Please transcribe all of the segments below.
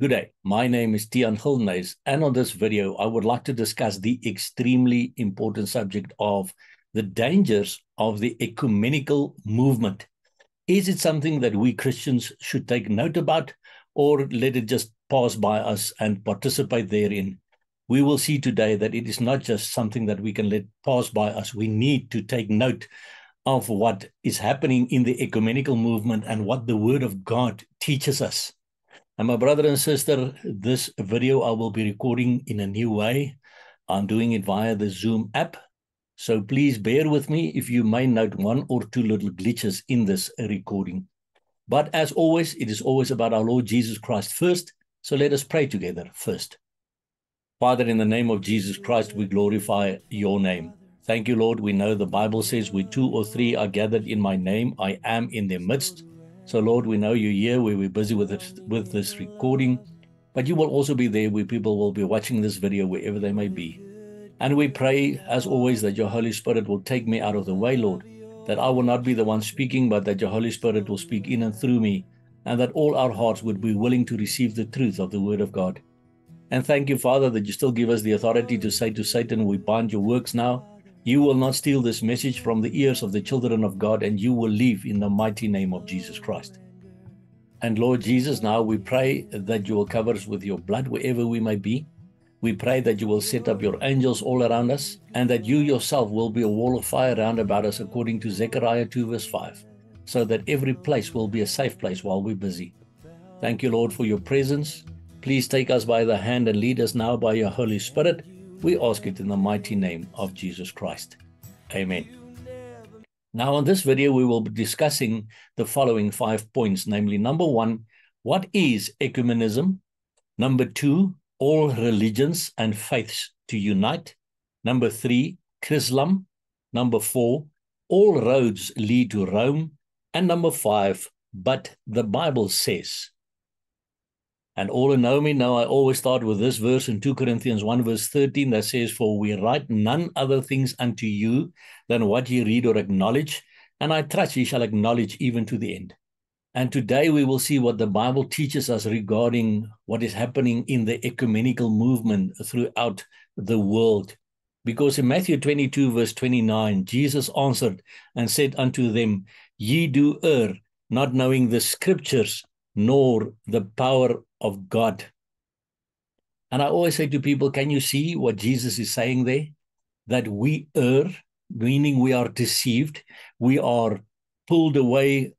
Good day. My name is Tiaan Gildenhuys, and on this video, I would like to discuss the extremely important subject of the dangers of the ecumenical movement. Is it something that we Christians should take note about, or let it just pass by us and participate therein? We will see today that it is not just something that we can let pass by us. We need to take note of what is happening in the ecumenical movement and what the Word of God teaches us. And my brother and sister, this video I will be recording in a new way. I'm doing it via the Zoom app. So please bear with me if you may note one or two little glitches in this recording. But as always, it is always about our Lord Jesus Christ first. So let us pray together first. Father, in the name of Jesus Christ, we glorify your name. Thank you, Lord. We know the Bible says, "We two or three are gathered in my name, I am in their midst. So, Lord, we know you're here. We are busy with it, with this recording, but you will also be there where people will be watching this video wherever they may be. And we pray, as always, that your Holy Spirit will take me out of the way, Lord, that I will not be the one speaking, but that your Holy Spirit will speak in and through me, and that all our hearts would be willing to receive the truth of the Word of God. And thank you, Father, that you still give us the authority to say to Satan, We bind your works now. You will not steal this message from the ears of the children of God, and you will live in the mighty name of Jesus Christ. And Lord Jesus, now we pray that you will cover us with your blood wherever we may be. We pray that you will set up your angels all around us, and that you yourself will be a wall of fire round about us, according to Zechariah 2, verse 5, so that every place will be a safe place while we're busy. Thank you, Lord, for your presence. Please take us by the hand and lead us now by your Holy Spirit we ask it in the mighty name of Jesus Christ. Amen. Now, on this video, we will be discussing the following five points namely, number one, what is ecumenism? Number two, all religions and faiths to unite. Number three, Chrislam. Number four, all roads lead to Rome. And number five, but the Bible says. And all who know me know I always start with this verse in 2 Corinthians 1, verse 13, that says, For we write none other things unto you than what ye read or acknowledge, and I trust ye shall acknowledge even to the end. And today we will see what the Bible teaches us regarding what is happening in the ecumenical movement throughout the world. Because in Matthew 22, verse 29, Jesus answered and said unto them, Ye do err, not knowing the scriptures nor the power of God. And I always say to people, can you see what Jesus is saying there? That we err, meaning we are deceived, we are pulled away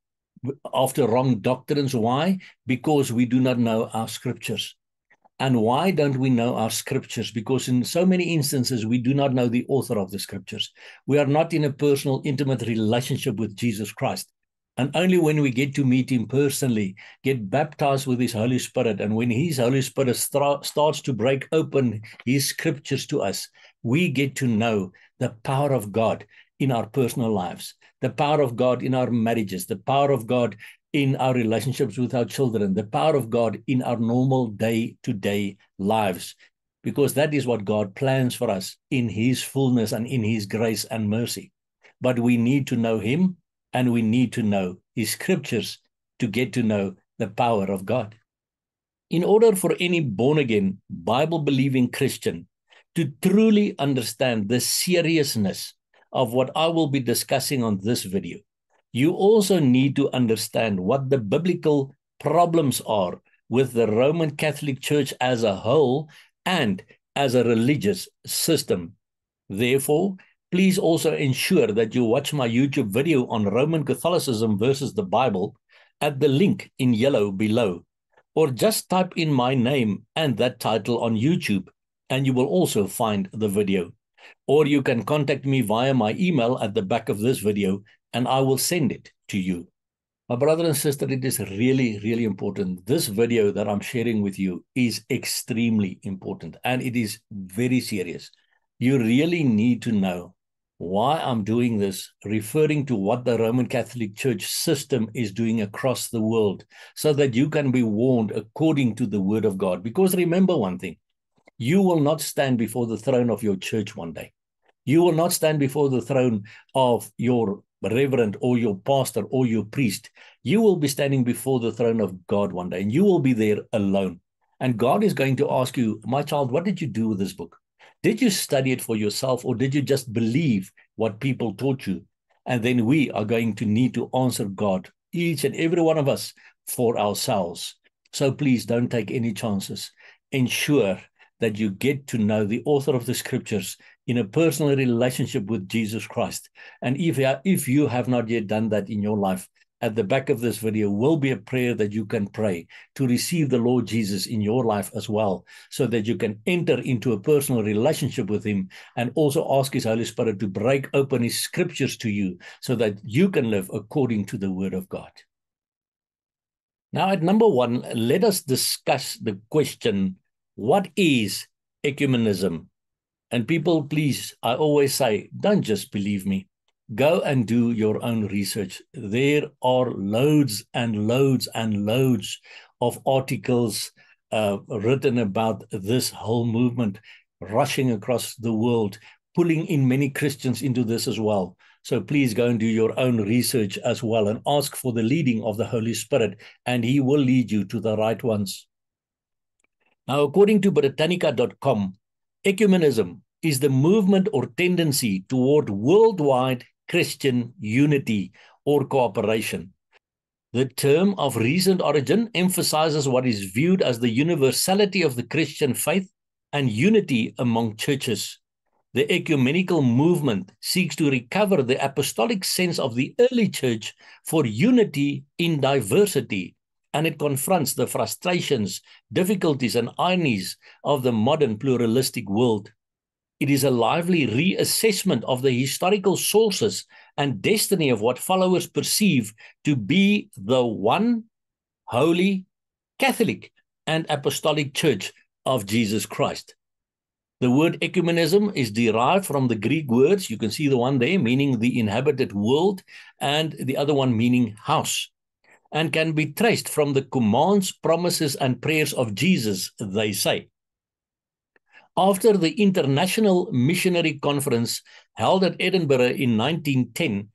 after wrong doctrines. Why? Because we do not know our scriptures. And why don't we know our scriptures? Because in so many instances, we do not know the author of the scriptures. We are not in a personal, intimate relationship with Jesus Christ. And only when we get to meet him personally, get baptized with his Holy Spirit, and when his Holy Spirit starts to break open his scriptures to us, we get to know the power of God in our personal lives, the power of God in our marriages, the power of God in our relationships with our children, the power of God in our normal day to day lives, because that is what God plans for us in his fullness and in his grace and mercy. But we need to know him and we need to know his scriptures to get to know the power of God. In order for any born again, Bible believing Christian to truly understand the seriousness of what I will be discussing on this video, you also need to understand what the biblical problems are with the Roman Catholic Church as a whole and as a religious system. Therefore, Please also ensure that you watch my YouTube video on Roman Catholicism versus the Bible at the link in yellow below, or just type in my name and that title on YouTube, and you will also find the video. Or you can contact me via my email at the back of this video, and I will send it to you. My brother and sister, it is really, really important. This video that I'm sharing with you is extremely important and it is very serious. You really need to know why I'm doing this, referring to what the Roman Catholic Church system is doing across the world, so that you can be warned according to the word of God. Because remember one thing you will not stand before the throne of your church one day. You will not stand before the throne of your reverend or your pastor or your priest. You will be standing before the throne of God one day, and you will be there alone. And God is going to ask you, my child, what did you do with this book? Did you study it for yourself or did you just believe what people taught you? And then we are going to need to answer God, each and every one of us, for ourselves. So please don't take any chances. Ensure that you get to know the author of the scriptures in a personal relationship with Jesus Christ. And if, if you have not yet done that in your life, at the back of this video will be a prayer that you can pray to receive the Lord Jesus in your life as well, so that you can enter into a personal relationship with Him and also ask His Holy Spirit to break open His scriptures to you so that you can live according to the Word of God. Now, at number one, let us discuss the question what is ecumenism? And people, please, I always say, don't just believe me go and do your own research. There are loads and loads and loads of articles uh, written about this whole movement rushing across the world, pulling in many Christians into this as well. So please go and do your own research as well and ask for the leading of the Holy Spirit, and He will lead you to the right ones. Now, according to Britannica.com, ecumenism is the movement or tendency toward worldwide Christian unity or cooperation. The term of recent origin emphasizes what is viewed as the universality of the Christian faith and unity among churches. The ecumenical movement seeks to recover the apostolic sense of the early church for unity in diversity, and it confronts the frustrations, difficulties, and ironies of the modern pluralistic world. It is a lively reassessment of the historical sources and destiny of what followers perceive to be the one holy Catholic and Apostolic Church of Jesus Christ. The word ecumenism is derived from the Greek words. You can see the one there meaning the inhabited world, and the other one meaning house, and can be traced from the commands, promises, and prayers of Jesus, they say. After the International Missionary Conference held at Edinburgh in 1910,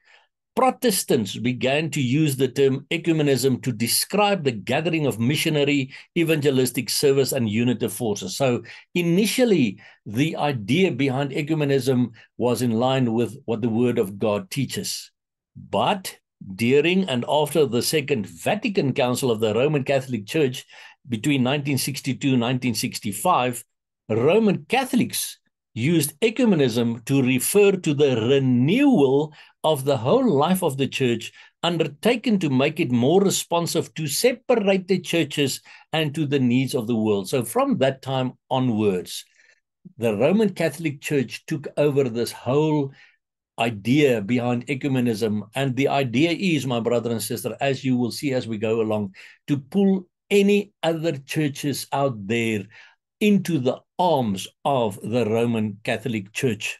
Protestants began to use the term ecumenism to describe the gathering of missionary, evangelistic service, and unitive forces. So, initially, the idea behind ecumenism was in line with what the Word of God teaches. But during and after the Second Vatican Council of the Roman Catholic Church between 1962 and 1965, Roman Catholics used ecumenism to refer to the renewal of the whole life of the church undertaken to make it more responsive to separated churches and to the needs of the world. So from that time onwards, the Roman Catholic Church took over this whole idea behind ecumenism. And the idea is, my brother and sister, as you will see as we go along, to pull any other churches out there into the arms of the Roman Catholic Church.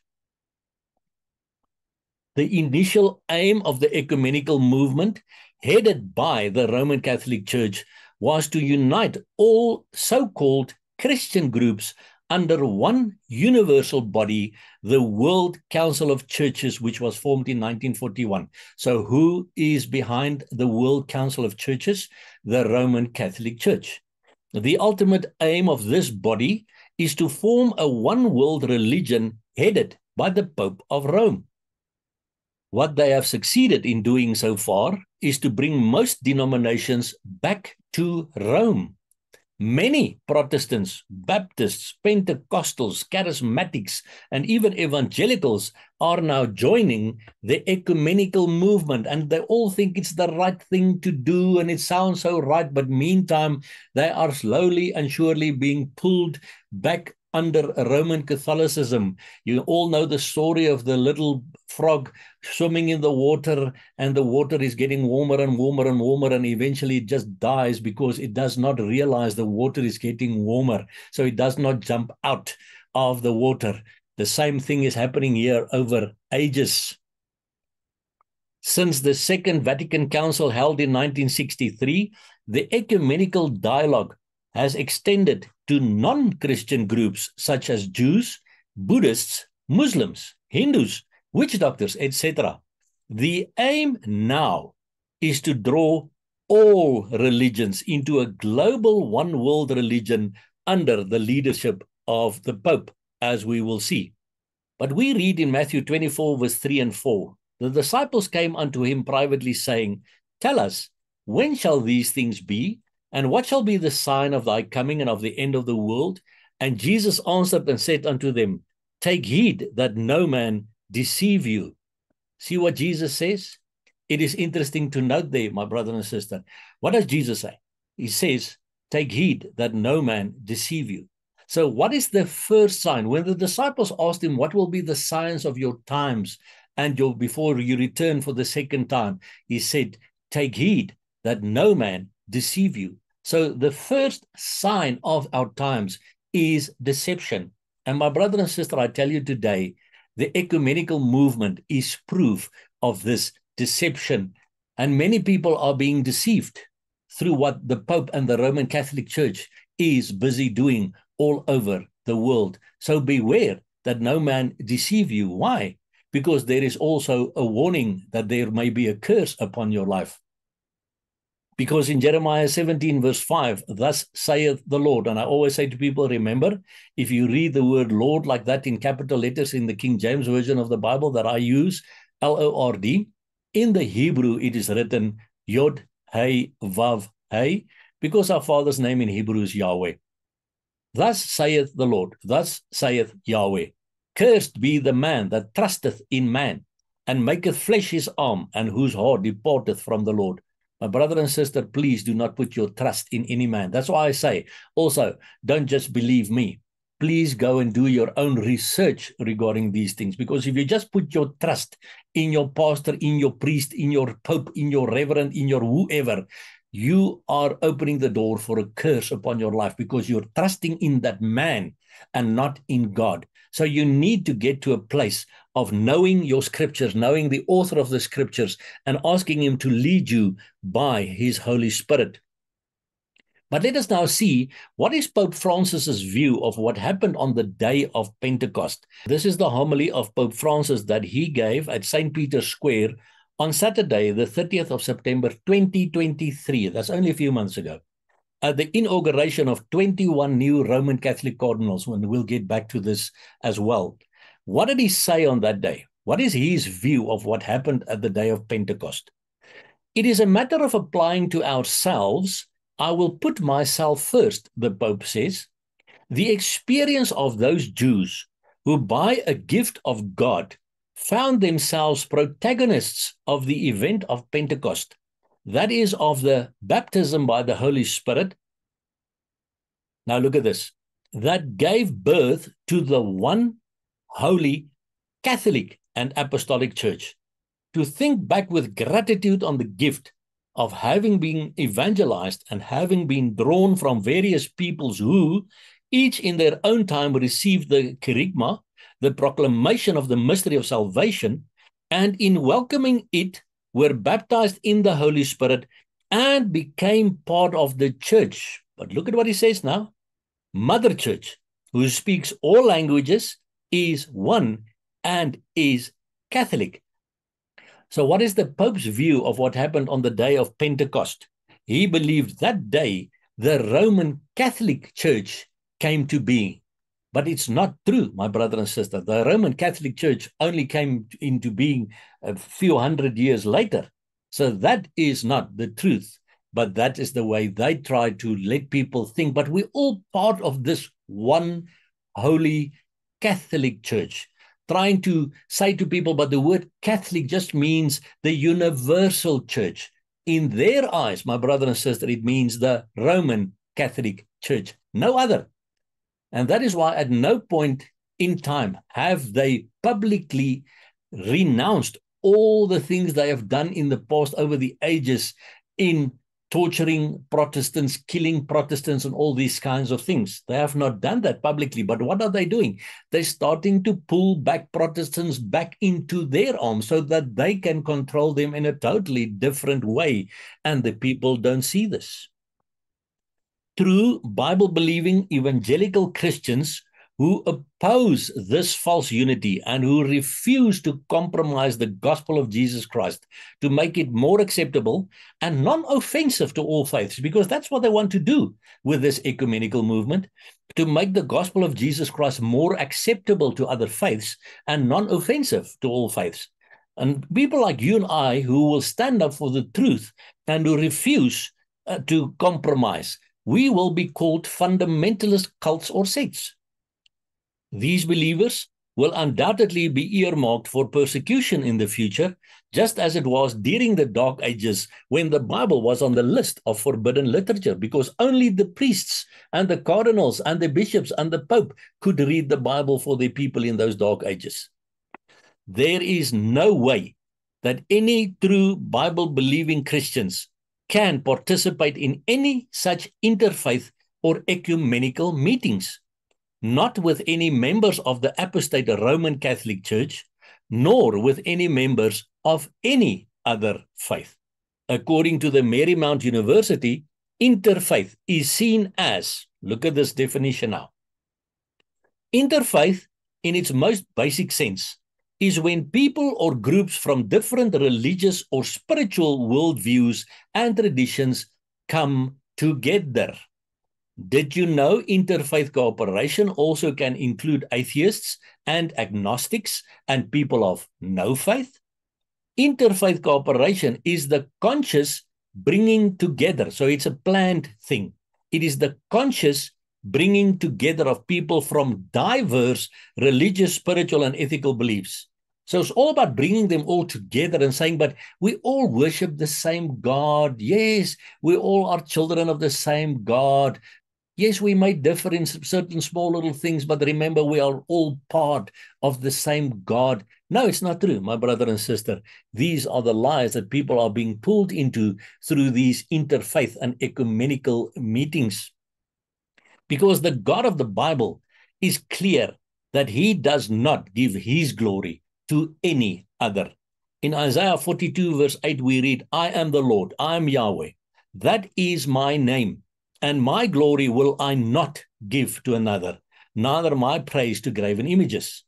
The initial aim of the ecumenical movement, headed by the Roman Catholic Church, was to unite all so called Christian groups under one universal body, the World Council of Churches, which was formed in 1941. So, who is behind the World Council of Churches? The Roman Catholic Church. The ultimate aim of this body is to form a one world religion headed by the Pope of Rome. What they have succeeded in doing so far is to bring most denominations back to Rome. Many Protestants, Baptists, Pentecostals, Charismatics, and even evangelicals are now joining the ecumenical movement, and they all think it's the right thing to do, and it sounds so right. But meantime, they are slowly and surely being pulled back under Roman Catholicism. You all know the story of the little frog swimming in the water, and the water is getting warmer and warmer and warmer, and eventually it just dies because it does not realize the water is getting warmer. So it does not jump out of the water. The same thing is happening here over ages. Since the Second Vatican Council held in 1963, the ecumenical dialogue has extended to non Christian groups such as Jews, Buddhists, Muslims, Hindus, witch doctors, etc. The aim now is to draw all religions into a global one world religion under the leadership of the Pope, as we will see. But we read in Matthew 24, verse 3 and 4 the disciples came unto him privately, saying, Tell us, when shall these things be? And what shall be the sign of thy coming and of the end of the world? And Jesus answered and said unto them, Take heed that no man deceive you. See what Jesus says? It is interesting to note there, my brother and sister. What does Jesus say? He says, Take heed that no man deceive you. So, what is the first sign? When the disciples asked him, What will be the signs of your times and your before you return for the second time? He said, Take heed that no man deceive you. So, the first sign of our times is deception. And my brother and sister, I tell you today, the ecumenical movement is proof of this deception. And many people are being deceived through what the Pope and the Roman Catholic Church is busy doing all over the world. So beware that no man deceive you. Why? Because there is also a warning that there may be a curse upon your life. Because in Jeremiah 17, verse 5, thus saith the Lord. And I always say to people, remember, if you read the word Lord like that in capital letters in the King James Version of the Bible that I use, L O R D, in the Hebrew it is written Yod, Hey, Vav, Hey, because our Father's name in Hebrew is Yahweh. Thus saith the Lord, thus saith Yahweh, Cursed be the man that trusteth in man, and maketh flesh his arm, and whose heart departeth from the Lord. My brother and sister, please do not put your trust in any man. That's why I say, also, don't just believe me. Please go and do your own research regarding these things. Because if you just put your trust in your pastor, in your priest, in your pope, in your reverend, in your whoever, you are opening the door for a curse upon your life because you're trusting in that man and not in God. So you need to get to a place of knowing your scriptures, knowing the author of the scriptures, and asking him to lead you by his Holy Spirit. But let us now see what is Pope Francis's view of what happened on the day of Pentecost. This is the homily of Pope Francis that he gave at St. Peter's Square on Saturday, the 30th of September 2023. That's only a few months ago at the inauguration of 21 new Roman Catholic cardinals, and we'll get back to this as well. What did he say on that day? What is his view of what happened at the day of Pentecost? It is a matter of applying to ourselves. I will put myself first, the Pope says. The experience of those Jews who, by a gift of God, found themselves protagonists of the event of Pentecost that is of the baptism by the Holy Spirit. Now look at this. That gave birth to the one holy Catholic and Apostolic Church. To think back with gratitude on the gift of having been evangelized and having been drawn from various peoples who, each in their own time, received the kerygma, the proclamation of the mystery of salvation, and in welcoming it, were baptized in the Holy Spirit and became part of the church. But look at what he says now Mother Church, who speaks all languages, is one and is Catholic. So, what is the Pope's view of what happened on the day of Pentecost? He believed that day the Roman Catholic Church came to be. But it's not true, my brother and sister. The Roman Catholic Church only came into being a few hundred years later. So that is not the truth, but that is the way they try to let people think. But we're all part of this one holy Catholic Church. Trying to say to people, but the word Catholic just means the universal church. In their eyes, my brother and sister, it means the Roman Catholic Church, no other. And that is why at no point in time have they publicly renounced all the things they have done in the past over the ages in torturing Protestants, killing Protestants, and all these kinds of things. They have not done that publicly. But what are they doing? They're starting to pull back Protestants back into their arms so that they can control them in a totally different way. And the people don't see this true Bible believing evangelical Christians who oppose this false unity and who refuse to compromise the gospel of Jesus Christ to make it more acceptable and non offensive to all faiths, because that's what they want to do with this ecumenical movement to make the gospel of Jesus Christ more acceptable to other faiths and non offensive to all faiths. And people like you and I who will stand up for the truth and who refuse uh, to compromise, we will be called fundamentalist cults or sects. These believers will undoubtedly be earmarked for persecution in the future, just as it was during the Dark Ages when the Bible was on the list of forbidden literature, because only the priests and the cardinals and the bishops and the Pope could read the Bible for their people in those Dark Ages. There is no way that any true Bible believing Christians can participate in any such interfaith or ecumenical meetings not with any members of the apostate Roman Catholic Church, nor with any members of any other faith. According to the Marymount University, interfaith is seen as, look at this definition now. Interfaith, in its most basic sense, is when people or groups from different religious or spiritual worldviews and traditions come together. Did you know interfaith cooperation also can include atheists and agnostics and people of no faith? Interfaith cooperation is the conscious bringing together. So it's a planned thing. It is the conscious bringing together of people from diverse religious, spiritual, and ethical beliefs. So it's all about bringing them all together and saying, but we all worship the same God. Yes, we all are children of the same God. Yes, we may differ in certain small little things, but remember, we are all part of the same God. No, it's not true, my brother and sister. These are the lies that people are being pulled into through these interfaith and ecumenical meetings. Because the God of the Bible is clear that he does not give his glory to any other. In Isaiah 42, verse 8, we read, I am the Lord, I am Yahweh. That is my name and my glory will I not give to another, neither my praise to graven images.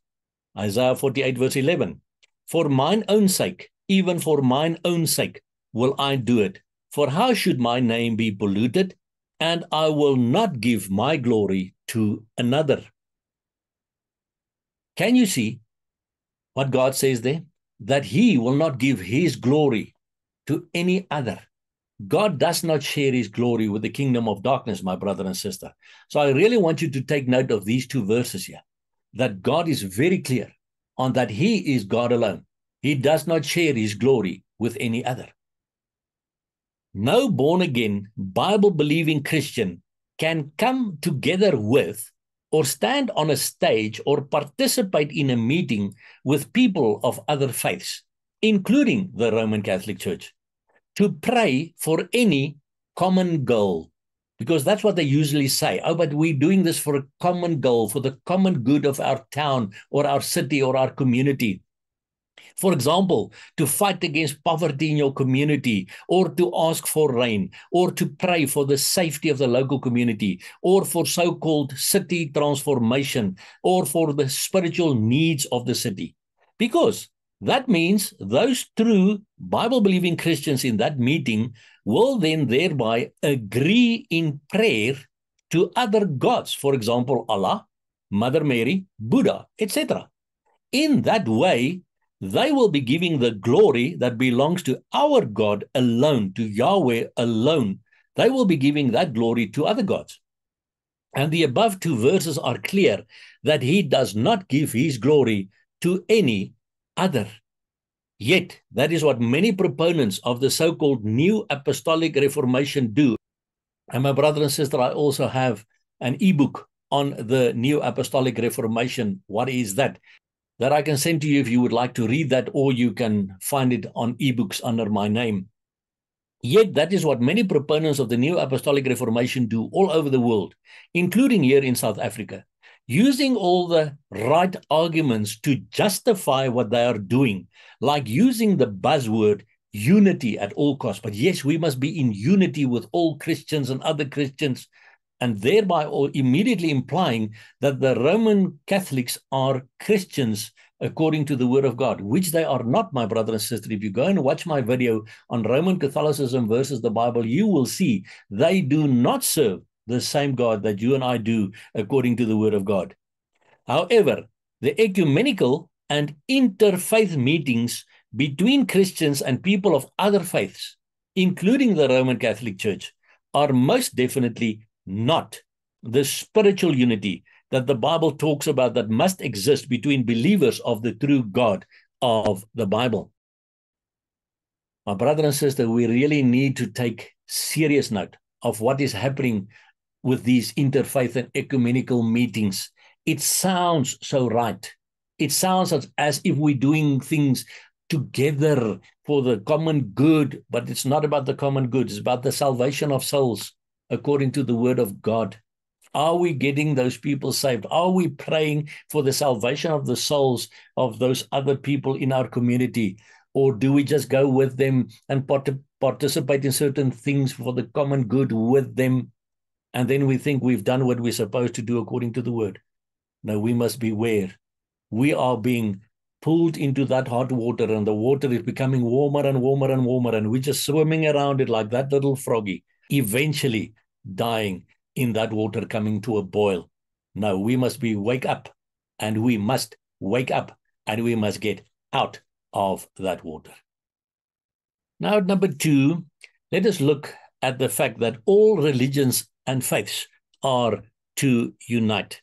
Isaiah 48, verse 11. For mine own sake, even for mine own sake, will I do it. For how should my name be polluted? And I will not give my glory to another. Can you see what God says there? That He will not give His glory to any other. God does not share his glory with the kingdom of darkness, my brother and sister. So I really want you to take note of these two verses here that God is very clear on that he is God alone. He does not share his glory with any other. No born again, Bible believing Christian can come together with or stand on a stage or participate in a meeting with people of other faiths, including the Roman Catholic Church to pray for any common goal because that's what they usually say. Oh, but we're doing this for a common goal, for the common good of our town or our city or our community. For example, to fight against poverty in your community, or to ask for rain, or to pray for the safety of the local community, or for so called city transformation, or for the spiritual needs of the city. Because that means those true Bible believing Christians in that meeting will then thereby agree in prayer to other gods, for example, Allah, Mother Mary, Buddha, etc. In that way, they will be giving the glory that belongs to our God alone, to Yahweh alone. They will be giving that glory to other gods. And the above two verses are clear that he does not give his glory to any other. Yet, that is what many proponents of the so called New Apostolic Reformation do. And my brother and sister, I also have an ebook on the New Apostolic Reformation. What is that? That I can send to you if you would like to read that, or you can find it on ebooks under my name. Yet, that is what many proponents of the New Apostolic Reformation do all over the world, including here in South Africa using all the right arguments to justify what they are doing, like using the buzzword unity at all costs. But yes, we must be in unity with all Christians and other Christians. And thereby immediately implying that the Roman Catholics are Christians according to the word of God, which they are not, my brother and sister. If you go and watch my video on Roman Catholicism versus the Bible, you will see they do not serve the same God that you and I do according to the word of God. However, the ecumenical and interfaith meetings between Christians and people of other faiths, including the Roman Catholic Church, are most definitely not the spiritual unity that the Bible talks about that must exist between believers of the true God of the Bible. My brother and sister, we really need to take serious note of what is happening with these interfaith and ecumenical meetings. It sounds so right. It sounds as, as if we're doing things together for the common good, but it's not about the common good. It's about the salvation of souls according to the word of God. Are we getting those people saved? Are we praying for the salvation of the souls of those other people in our community? Or do we just go with them and part- participate in certain things for the common good with them? And then we think we've done what we're supposed to do according to the word. No, we must beware. We are being pulled into that hot water, and the water is becoming warmer and warmer and warmer, and we're just swimming around it like that little froggy, eventually dying in that water coming to a boil. No, we must be wake up and we must wake up and we must get out of that water. Now, number two, let us look at the fact that all religions and faiths are to unite.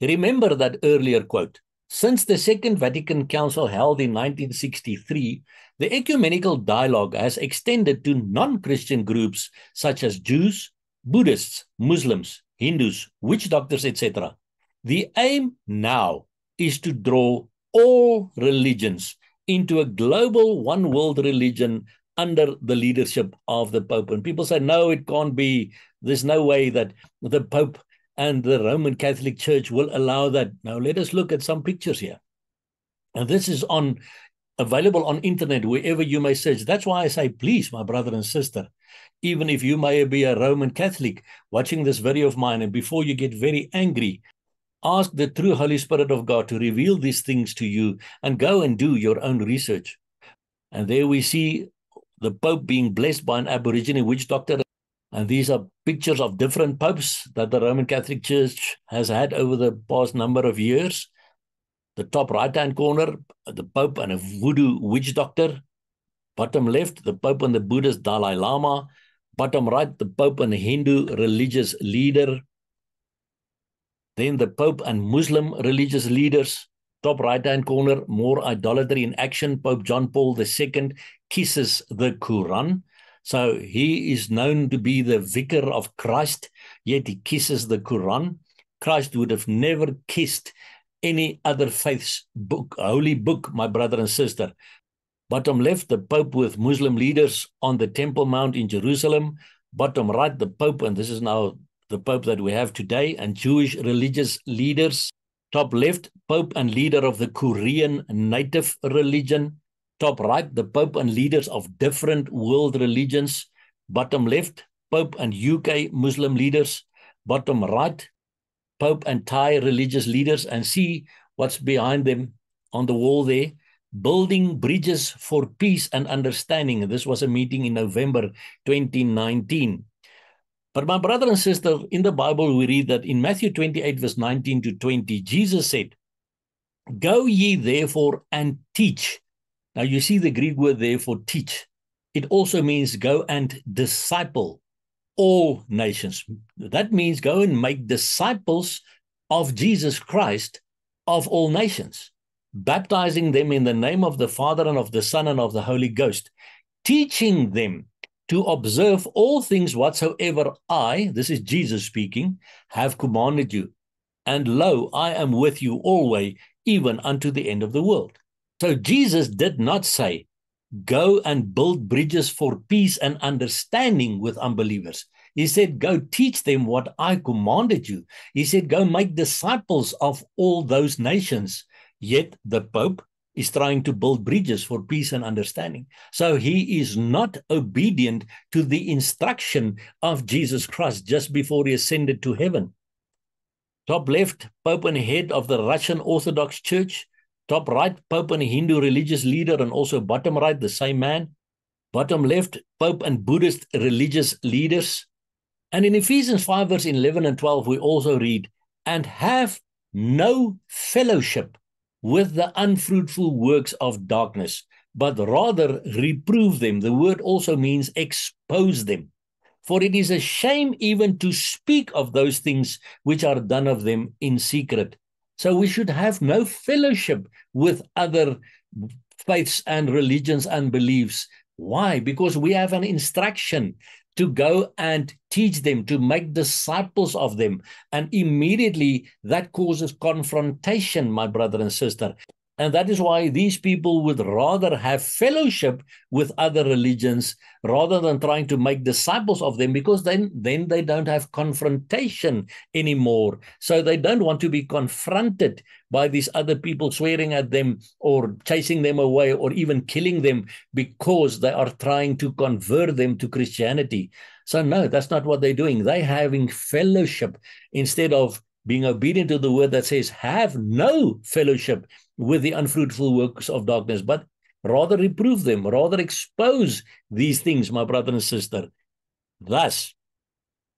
Remember that earlier quote. Since the Second Vatican Council held in 1963, the ecumenical dialogue has extended to non Christian groups such as Jews, Buddhists, Muslims, Hindus, witch doctors, etc. The aim now is to draw all religions into a global one world religion under the leadership of the Pope. And people say, no, it can't be. There's no way that the Pope and the Roman Catholic Church will allow that. Now, let us look at some pictures here. And this is on available on internet wherever you may search. That's why I say, please, my brother and sister, even if you may be a Roman Catholic watching this video of mine, and before you get very angry, ask the true Holy Spirit of God to reveal these things to you and go and do your own research. And there we see the Pope being blessed by an Aborigine witch doctor. And these are pictures of different popes that the Roman Catholic Church has had over the past number of years. The top right hand corner, the Pope and a voodoo witch doctor. Bottom left, the Pope and the Buddhist Dalai Lama. Bottom right, the Pope and the Hindu religious leader. Then the Pope and Muslim religious leaders. Top right hand corner, more idolatry in action. Pope John Paul II kisses the Quran. So he is known to be the vicar of Christ, yet he kisses the Quran. Christ would have never kissed any other faith's book, holy book, my brother and sister. Bottom left, the Pope with Muslim leaders on the Temple Mount in Jerusalem. Bottom right, the Pope, and this is now the Pope that we have today, and Jewish religious leaders. Top left, Pope and leader of the Korean native religion. Top right, the Pope and leaders of different world religions. Bottom left, Pope and UK Muslim leaders. Bottom right, Pope and Thai religious leaders. And see what's behind them on the wall there building bridges for peace and understanding. This was a meeting in November 2019. But my brother and sister, in the Bible, we read that in Matthew 28, verse 19 to 20, Jesus said, Go ye therefore and teach. Now you see the Greek word there for teach. It also means go and disciple all nations. That means go and make disciples of Jesus Christ of all nations baptizing them in the name of the Father and of the Son and of the Holy Ghost, teaching them to observe all things whatsoever I, this is Jesus speaking, have commanded you. And lo, I am with you always, even unto the end of the world. So Jesus did not say, Go and build bridges for peace and understanding with unbelievers. He said, Go teach them what I commanded you. He said, Go make disciples of all those nations Yet the Pope is trying to build bridges for peace and understanding. So he is not obedient to the instruction of Jesus Christ just before he ascended to heaven. Top left, Pope and head of the Russian Orthodox Church. Top right, Pope and Hindu religious leader, and also bottom right, the same man. Bottom left, Pope and Buddhist religious leaders. And in Ephesians 5, verse 11 and 12, we also read, and have no fellowship with the unfruitful works of darkness, but rather reprove them. The word also means expose them. For it is a shame even to speak of those things which are done of them in secret. So we should have no fellowship with other faiths and religions and beliefs. Why? Because we have an instruction to go and teach them, to make disciples of them. And immediately that causes confrontation, my brother and sister. And that is why these people would rather have fellowship with other religions rather than trying to make disciples of them because then, then they don't have confrontation anymore. So they don't want to be confronted by these other people swearing at them or chasing them away or even killing them because they are trying to convert them to Christianity. So, no, that's not what they're doing. They're having fellowship instead of being obedient to the word that says, have no fellowship with the unfruitful works of darkness, but rather reprove them, rather expose these things, my brother and sister. Thus,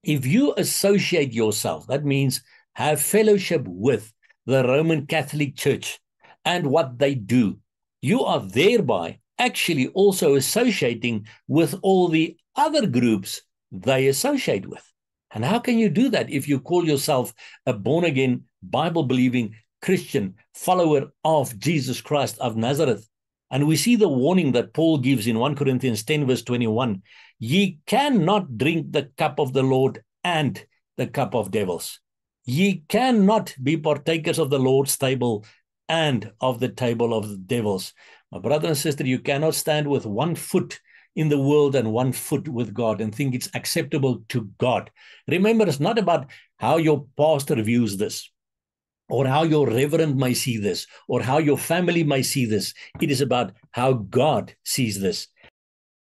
if you associate yourself, that means have fellowship with the Roman Catholic Church and what they do, you are thereby actually also associating with all the other groups they associate with. And how can you do that if you call yourself a born again, Bible believing Christian follower of Jesus Christ of Nazareth? And we see the warning that Paul gives in 1 Corinthians 10, verse 21 Ye cannot drink the cup of the Lord and the cup of devils. Ye cannot be partakers of the Lord's table and of the table of the devils. My brother and sister, you cannot stand with one foot in the world and one foot with God and think it's acceptable to God. Remember, it's not about how your pastor views this or how your reverend may see this or how your family may see this. It is about how God sees this.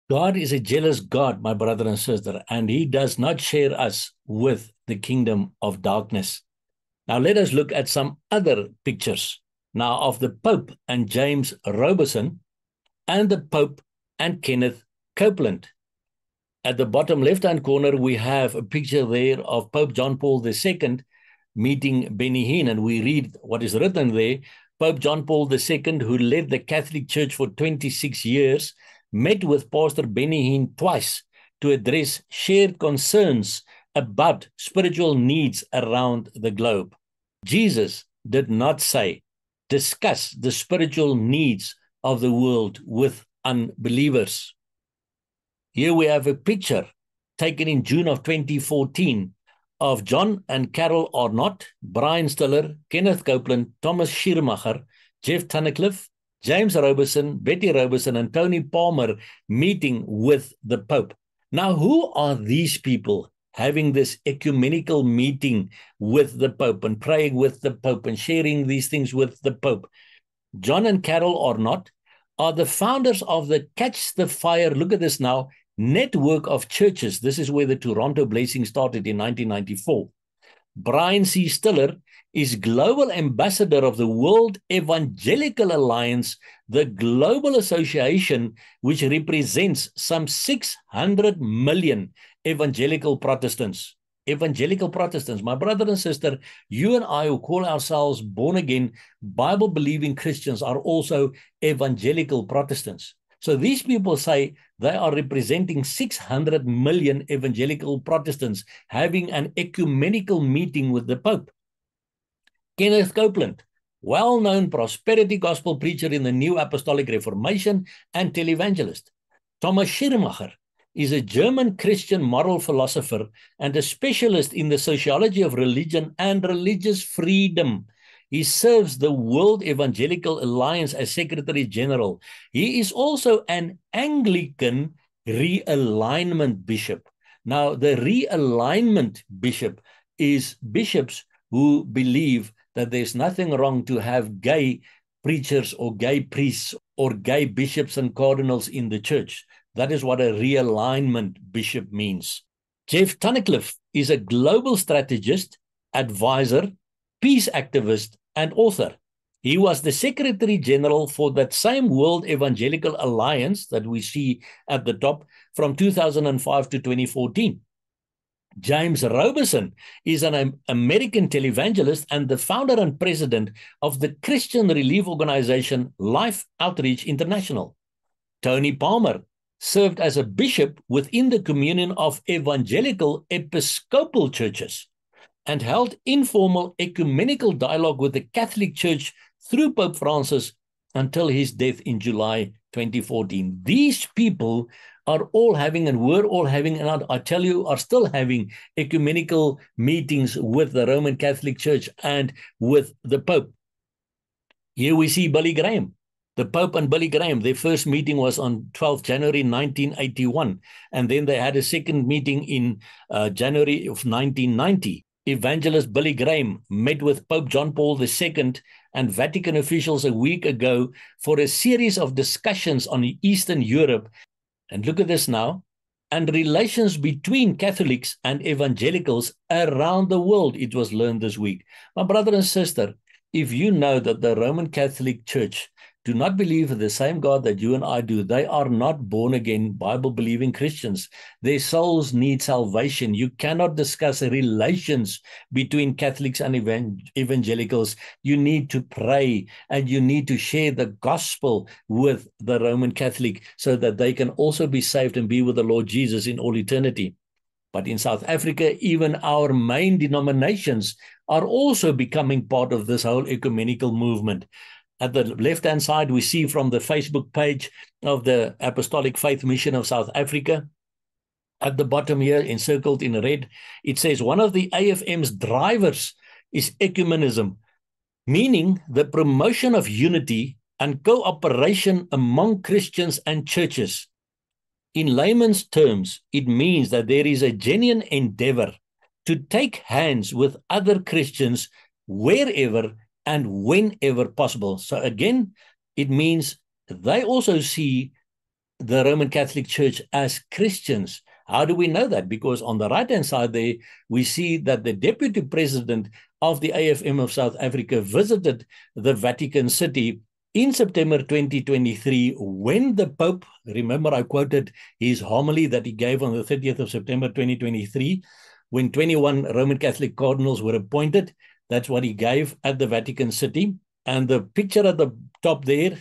God is a jealous God, my brother and sister, and he does not share us with the kingdom of darkness. Now, let us look at some other pictures now of the Pope and James Robison, and the Pope and Kenneth Copeland. At the bottom left hand corner, we have a picture there of Pope John Paul II meeting Benny Hinn, and we read what is written there. Pope John Paul II, who led the Catholic Church for 26 years, met with Pastor Benny Hinn twice to address shared concerns about spiritual needs around the globe. Jesus did not say, discuss the spiritual needs of the world with unbelievers. Here we have a picture taken in June of 2014 of John and Carol Arnott, Brian Stiller, Kenneth Copeland, Thomas Schirrmacher, Jeff Tunnicliffe, James Robison, Betty Robison, and Tony Palmer meeting with the Pope. Now, who are these people having this ecumenical meeting with the Pope and praying with the Pope and sharing these things with the Pope? John and Carol Arnott are the founders of the Catch the Fire. Look at this now network of churches. This is where the Toronto Blessing started in 1994. Brian C. Stiller is global ambassador of the World Evangelical Alliance, the global association which represents some 600 million evangelical Protestants. Evangelical Protestants, my brother and sister, you and I who call ourselves born again, Bible believing Christians are also evangelical Protestants. So these people say they are representing 600 million evangelical Protestants having an ecumenical meeting with the Pope. Kenneth Copeland, well known prosperity gospel preacher in the New Apostolic Reformation and televangelist. Thomas Schirrmacher is a German Christian moral philosopher and a specialist in the sociology of religion and religious freedom. He serves the World Evangelical Alliance as Secretary General. He is also an Anglican realignment bishop. Now, the realignment bishop is bishops who believe that there's nothing wrong to have gay preachers or gay priests or gay bishops and cardinals in the church. That is what a realignment bishop means. Jeff Tunnicliffe is a global strategist, advisor, peace activist, and author. He was the Secretary General for that same World Evangelical Alliance that we see at the top from 2005 to 2014. James Robison is an American televangelist and the founder and president of the Christian relief organization Life Outreach International. Tony Palmer served as a bishop within the Communion of Evangelical Episcopal Churches and held informal ecumenical dialogue with the Catholic Church through Pope Francis until his death in July 2014. These people are all having and were all having, and I tell you, are still having ecumenical meetings with the Roman Catholic Church and with the Pope. Here we see Billy Graham. The Pope and Billy Graham, their first meeting was on 12th January 1981. And then they had a second meeting in uh, January of 1990. Evangelist Billy Graham met with Pope John Paul II and Vatican officials a week ago for a series of discussions on Eastern Europe. And look at this now and relations between Catholics and evangelicals around the world, it was learned this week. My brother and sister, if you know that the Roman Catholic Church do not believe the same God that you and I do. They are not born again, Bible believing Christians. Their souls need salvation. You cannot discuss relations between Catholics and evangelicals. You need to pray and you need to share the gospel with the Roman Catholic so that they can also be saved and be with the Lord Jesus in all eternity. But in South Africa, even our main denominations are also becoming part of this whole ecumenical movement. At the left hand side, we see from the Facebook page of the Apostolic Faith Mission of South Africa. At the bottom here, encircled in red, it says one of the AFM's drivers is ecumenism, meaning the promotion of unity and cooperation among Christians and churches. In layman's terms, it means that there is a genuine endeavor to take hands with other Christians wherever and whenever possible. So again, it means they also see the Roman Catholic Church as Christians. How do we know that? Because on the right hand side there, we see that the deputy president of the AFM of South Africa visited the Vatican City in September 2023 when the Pope, remember I quoted his homily that he gave on the 30th of September 2023, when 21 Roman Catholic cardinals were appointed, that's what he gave at the Vatican City. And the picture at the top there,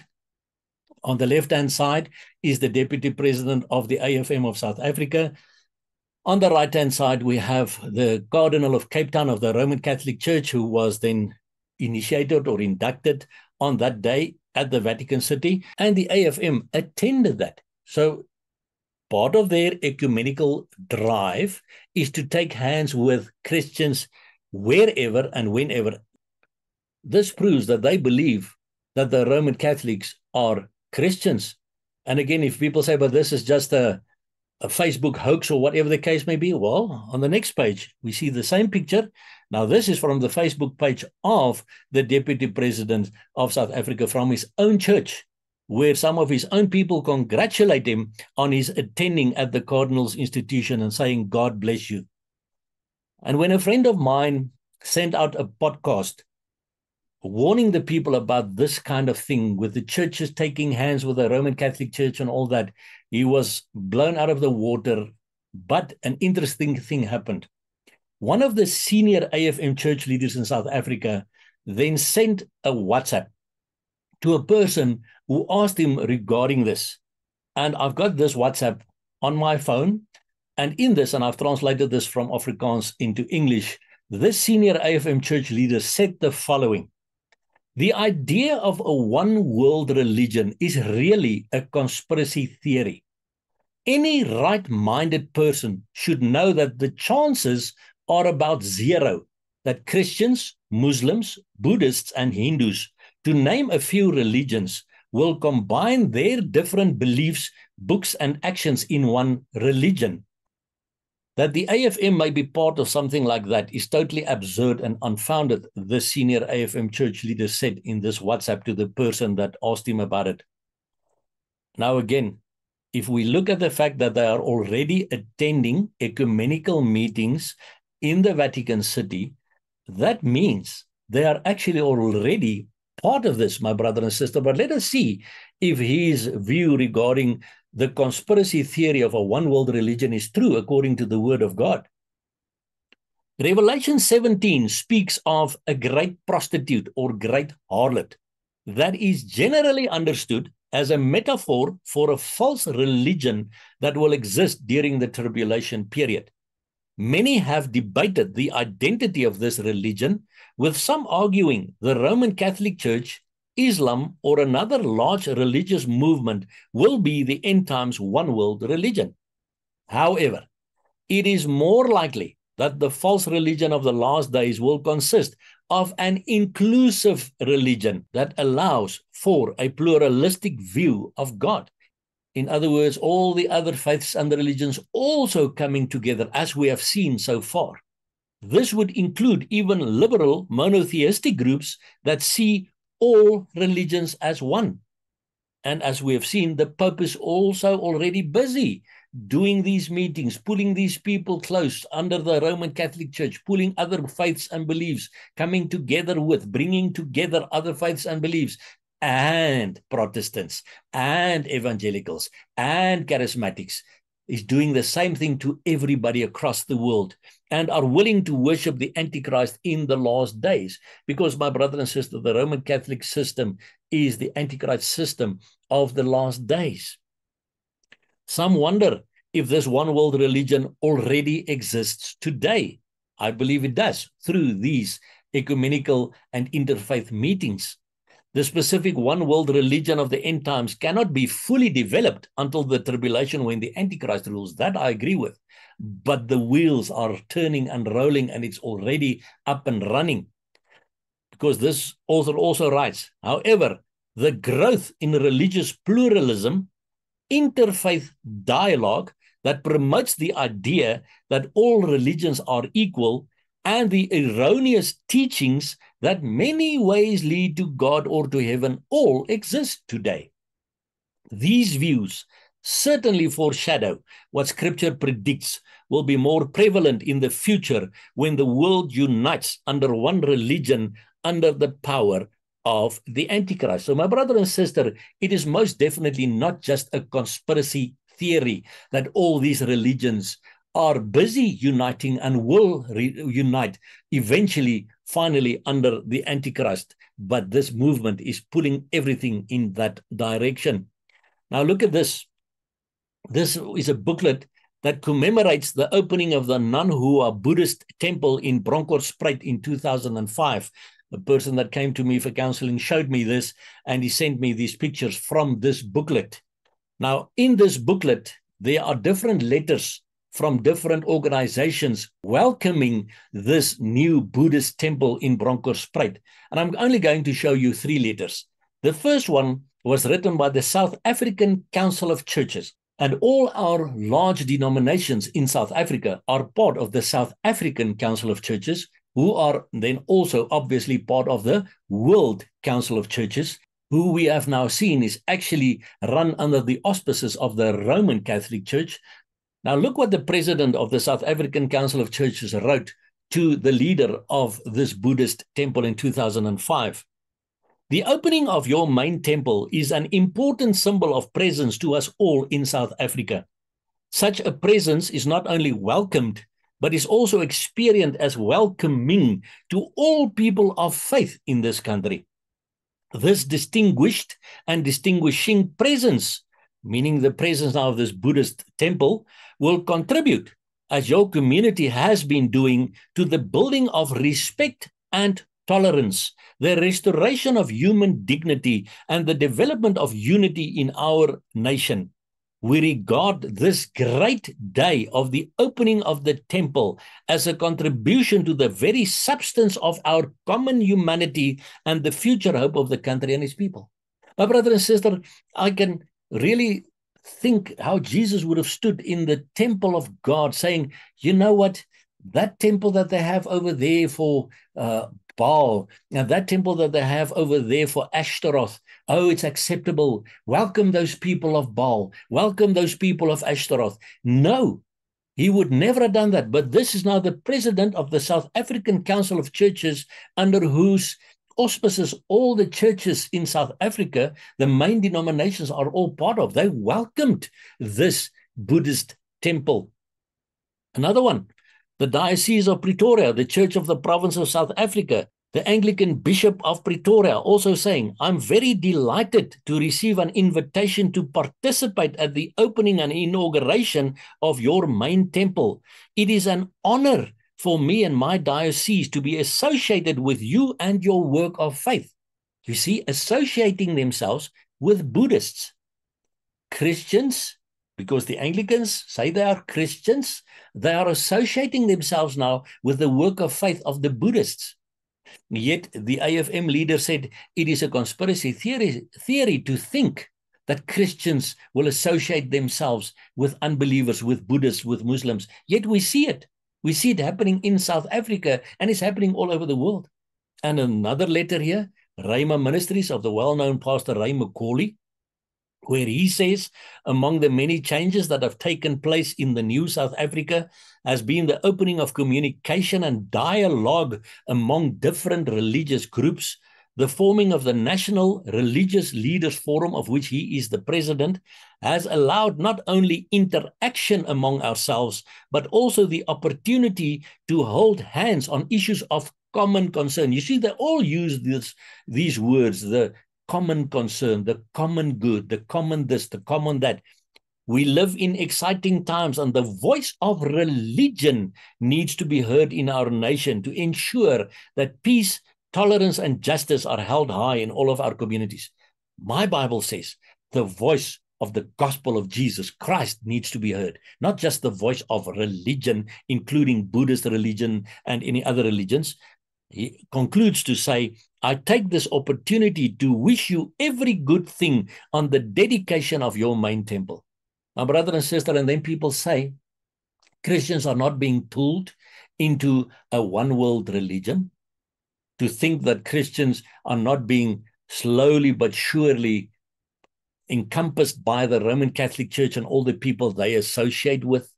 on the left hand side, is the deputy president of the AFM of South Africa. On the right hand side, we have the Cardinal of Cape Town of the Roman Catholic Church, who was then initiated or inducted on that day at the Vatican City. And the AFM attended that. So part of their ecumenical drive is to take hands with Christians wherever and whenever. This proves that they believe that the Roman Catholics are Christians. And again, if people say, but this is just a, a Facebook hoax or whatever the case may be, well, on the next page, we see the same picture. Now, this is from the Facebook page of the Deputy President of South Africa from his own church, where some of his own people congratulate him on his attending at the Cardinals Institution and saying, God bless you. And when a friend of mine sent out a podcast warning the people about this kind of thing with the churches taking hands with the Roman Catholic Church and all that, he was blown out of the water. But an interesting thing happened. One of the senior AFM church leaders in South Africa then sent a WhatsApp to a person who asked him regarding this. And I've got this WhatsApp on my phone. And in this, and I've translated this from Afrikaans into English, this senior AFM church leader said the following The idea of a one world religion is really a conspiracy theory. Any right minded person should know that the chances are about zero that Christians, Muslims, Buddhists, and Hindus, to name a few religions, will combine their different beliefs, books, and actions in one religion. That the AFM may be part of something like that is totally absurd and unfounded, the senior AFM church leader said in this WhatsApp to the person that asked him about it. Now, again, if we look at the fact that they are already attending ecumenical meetings in the Vatican City, that means they are actually already part of this, my brother and sister. But let us see if his view regarding the conspiracy theory of a one world religion is true according to the word of God. Revelation 17 speaks of a great prostitute or great harlot that is generally understood as a metaphor for a false religion that will exist during the tribulation period. Many have debated the identity of this religion, with some arguing the Roman Catholic Church Islam or another large religious movement will be the end times one world religion. However, it is more likely that the false religion of the last days will consist of an inclusive religion that allows for a pluralistic view of God. In other words, all the other faiths and religions also coming together as we have seen so far. This would include even liberal monotheistic groups that see all religions as one. And as we have seen, the Pope is also already busy doing these meetings, pulling these people close under the Roman Catholic Church, pulling other faiths and beliefs, coming together with, bringing together other faiths and beliefs, and Protestants, and evangelicals, and charismatics is doing the same thing to everybody across the world and are willing to worship the Antichrist in the last days. Because, my brother and sister, the Roman Catholic system is the Antichrist system of the last days. Some wonder if this one world religion already exists today. I believe it does through these ecumenical and interfaith meetings. The specific one world religion of the end times cannot be fully developed until the tribulation when the Antichrist rules. That I agree with. But the wheels are turning and rolling and it's already up and running. Because this author also writes, however, the growth in religious pluralism, interfaith dialogue that promotes the idea that all religions are equal and the erroneous teachings that many ways lead to God or to heaven all exist today. These views certainly foreshadow what scripture predicts will be more prevalent in the future when the world unites under one religion under the power of the Antichrist. So, my brother and sister, it is most definitely not just a conspiracy theory that all these religions are busy uniting and will unite eventually, finally, under the Antichrist. But this movement is pulling everything in that direction. Now, look at this. This is a booklet that commemorates the opening of the Nanhua Buddhist temple in Bronkhorstspruit in 2005. The person that came to me for counseling showed me this, and he sent me these pictures from this booklet. Now, in this booklet, there are different letters from different organizations welcoming this new Buddhist temple in Bronkhorstspruit. And I'm only going to show you three letters. The first one was written by the South African Council of Churches. And all our large denominations in South Africa are part of the South African Council of Churches, who are then also obviously part of the World Council of Churches, who we have now seen is actually run under the auspices of the Roman Catholic Church, now, look what the president of the South African Council of Churches wrote to the leader of this Buddhist temple in 2005. The opening of your main temple is an important symbol of presence to us all in South Africa. Such a presence is not only welcomed, but is also experienced as welcoming to all people of faith in this country. This distinguished and distinguishing presence, meaning the presence now of this Buddhist temple, will contribute, as your community has been doing, to the building of respect and tolerance, the restoration of human dignity, and the development of unity in our nation. We regard this great day of the opening of the temple as a contribution to the very substance of our common humanity and the future hope of the country and its people. My brother and sister, I can really think how Jesus would have stood in the temple of God saying, you know what? That temple that they have over there for uh, Baal, and that temple that they have over there for Ashtaroth, oh, it's acceptable. Welcome those people of Baal. Welcome those people of Ashtaroth. No, he would never have done that. But this is now the president of the South African Council of Churches, under whose auspices all the churches in South Africa, the main denominations are all part of. They welcomed this Buddhist temple. Another one, the Diocese of Pretoria, the Church of the Province of South Africa, the Anglican Bishop of Pretoria also saying, I'm very delighted to receive an invitation to participate at the opening and inauguration of your main temple. It is an honor for me and my diocese to be associated with you and your work of faith. You see, associating themselves with Buddhists, Christians, because the Anglicans say they are Christians, they are associating themselves now with the work of faith of the Buddhists. Yet the AFM leader said it is a conspiracy theory, theory to think that Christians will associate themselves with unbelievers, with Buddhists, with Muslims. Yet we see it. We see it happening in South Africa and it's happening all over the world. And another letter here, Rhema Ministries of the well-known pastor Ray McCauley, where he says, among the many changes that have taken place in the new South Africa has been the opening of communication and dialogue among different religious groups, the forming of the National Religious Leaders Forum, of which he is the president, has allowed not only interaction among ourselves, but also the opportunity to hold hands on issues of common concern. You see, they all use this, these words, the common concern, the common good, the common this, the common that. We live in exciting times, and the voice of religion needs to be heard in our nation to ensure that peace, tolerance, and justice are held high in all of our communities. My Bible says the voice of the gospel of Jesus Christ needs to be heard, not just the voice of religion, including Buddhist religion and any other religions. He concludes to say, I take this opportunity to wish you every good thing on the dedication of your main temple. My brother and sister, and then people say Christians are not being pulled into a one world religion, to think that Christians are not being slowly but surely encompassed by the Roman Catholic Church and all the people they associate with.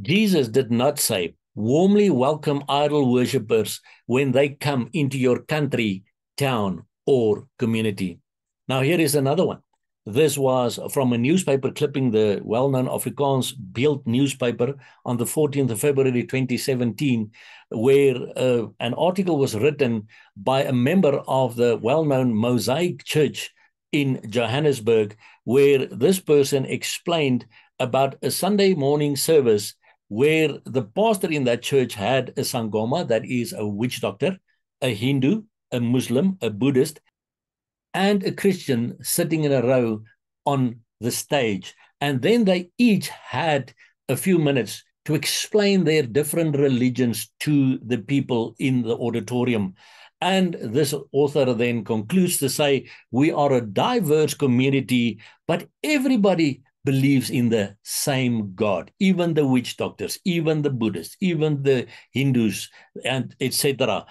Jesus did not say, warmly welcome idol worshippers when they come into your country, town, or community. Now, here is another one. This was from a newspaper clipping, the well known Afrikaans Beeld newspaper on the 14th of February 2017, where uh, an article was written by a member of the well known Mosaic Church in Johannesburg, where this person explained about a Sunday morning service where the pastor in that church had a Sangoma, that is a witch doctor, a Hindu, a Muslim, a Buddhist, and a Christian sitting in a row on the stage. And then they each had a few minutes to explain their different religions to the people in the auditorium. And this author then concludes to say, We are a diverse community, but everybody believes in the same God, even the witch doctors, even the Buddhists, even the Hindus, and etc.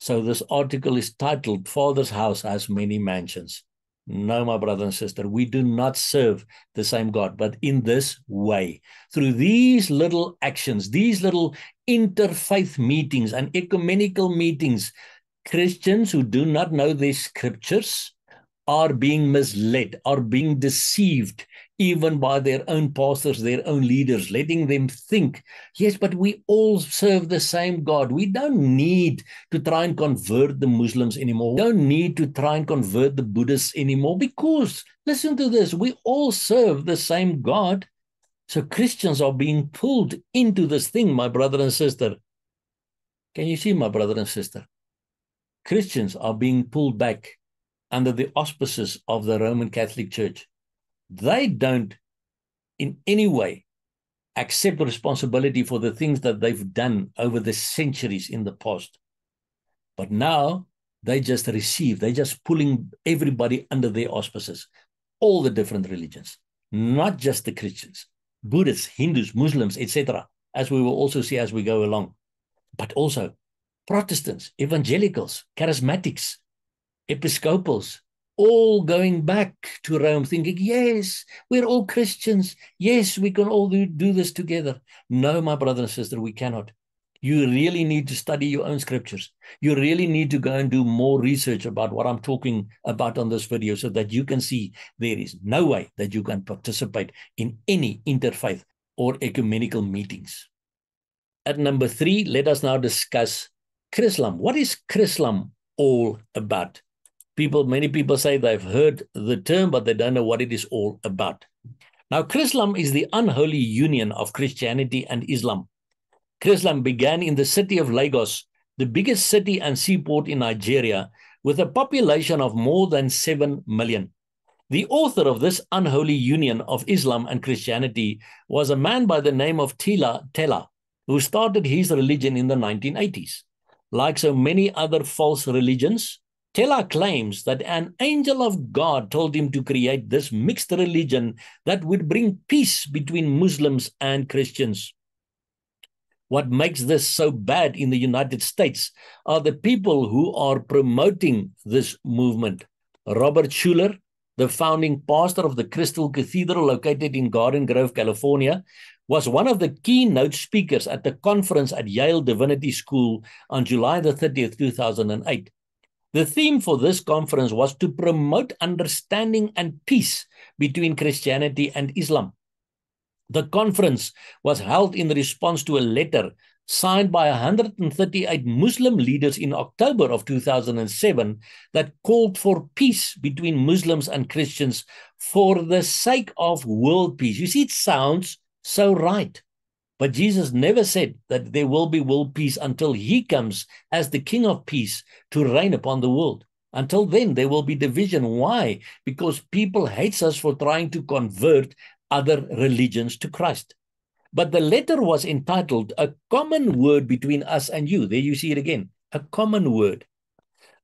So this article is titled Father's House Has Many Mansions. No, my brother and sister, we do not serve the same God, but in this way, through these little actions, these little interfaith meetings and ecumenical meetings, Christians who do not know their scriptures are being misled, are being deceived even by their own pastors, their own leaders, letting them think, yes, but we all serve the same God. We don't need to try and convert the Muslims anymore. We don't need to try and convert the Buddhists anymore because, listen to this, we all serve the same God. So Christians are being pulled into this thing, my brother and sister. Can you see, my brother and sister? Christians are being pulled back under the auspices of the Roman Catholic Church they don't in any way accept responsibility for the things that they've done over the centuries in the past. But now they just receive, they're just pulling everybody under their auspices, all the different religions. not just the Christians, Buddhists, Hindus, Muslims, etc., as we will also see as we go along, but also Protestants, evangelicals, charismatics, Episcopals, all going back to Rome thinking, yes, we're all Christians. Yes, we can all do, do this together. No, my brother and sister, we cannot. You really need to study your own scriptures. You really need to go and do more research about what I'm talking about on this video so that you can see there is no way that you can participate in any interfaith or ecumenical meetings. At number three, let us now discuss Chrislam. What is Chrislam all about? People, many people say they've heard the term, but they don't know what it is all about. Now, Chrislam is the unholy union of Christianity and Islam. Chrislam began in the city of Lagos, the biggest city and seaport in Nigeria, with a population of more than 7 million. The author of this unholy union of Islam and Christianity was a man by the name of Tela Tella, who started his religion in the 1980s. Like so many other false religions, Tella claims that an angel of God told him to create this mixed religion that would bring peace between Muslims and Christians. What makes this so bad in the United States are the people who are promoting this movement. Robert Schuller, the founding pastor of the Crystal Cathedral located in Garden Grove, California, was one of the keynote speakers at the conference at Yale Divinity School on July the 30th, 2008. The theme for this conference was to promote understanding and peace between Christianity and Islam. The conference was held in response to a letter signed by 138 Muslim leaders in October of 2007 that called for peace between Muslims and Christians for the sake of world peace. You see, it sounds so right. But Jesus never said that there will be world peace until he comes as the King of peace to reign upon the world. Until then, there will be division. Why? Because people hates us for trying to convert other religions to Christ. But the letter was entitled A Common Word Between Us and You. There you see it again. A common word.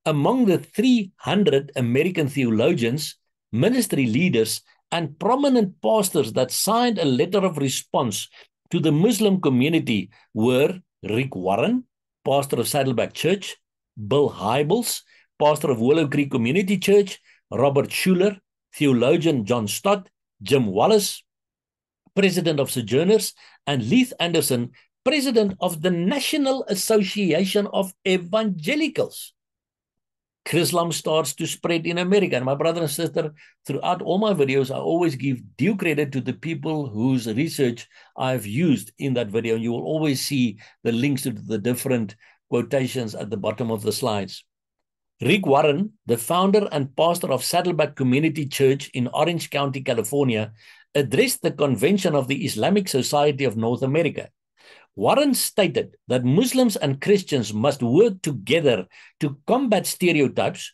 Among the 300 American theologians, ministry leaders, and prominent pastors that signed a letter of response to the Muslim community were Rick Warren, pastor of Saddleback Church, Bill Hybels, pastor of Willow Creek Community Church, Robert Schuller, theologian John Stott, Jim Wallis, president of Sojourners, and Leith Anderson, president of the National Association of Evangelicals. Chrislam starts to spread in America. And my brother and sister, throughout all my videos, I always give due credit to the people whose research I've used in that video. And you will always see the links to the different quotations at the bottom of the slides. Rick Warren, the founder and pastor of Saddleback Community Church in Orange County, California, addressed the convention of the Islamic Society of North America. Warren stated that Muslims and Christians must work together to combat stereotypes,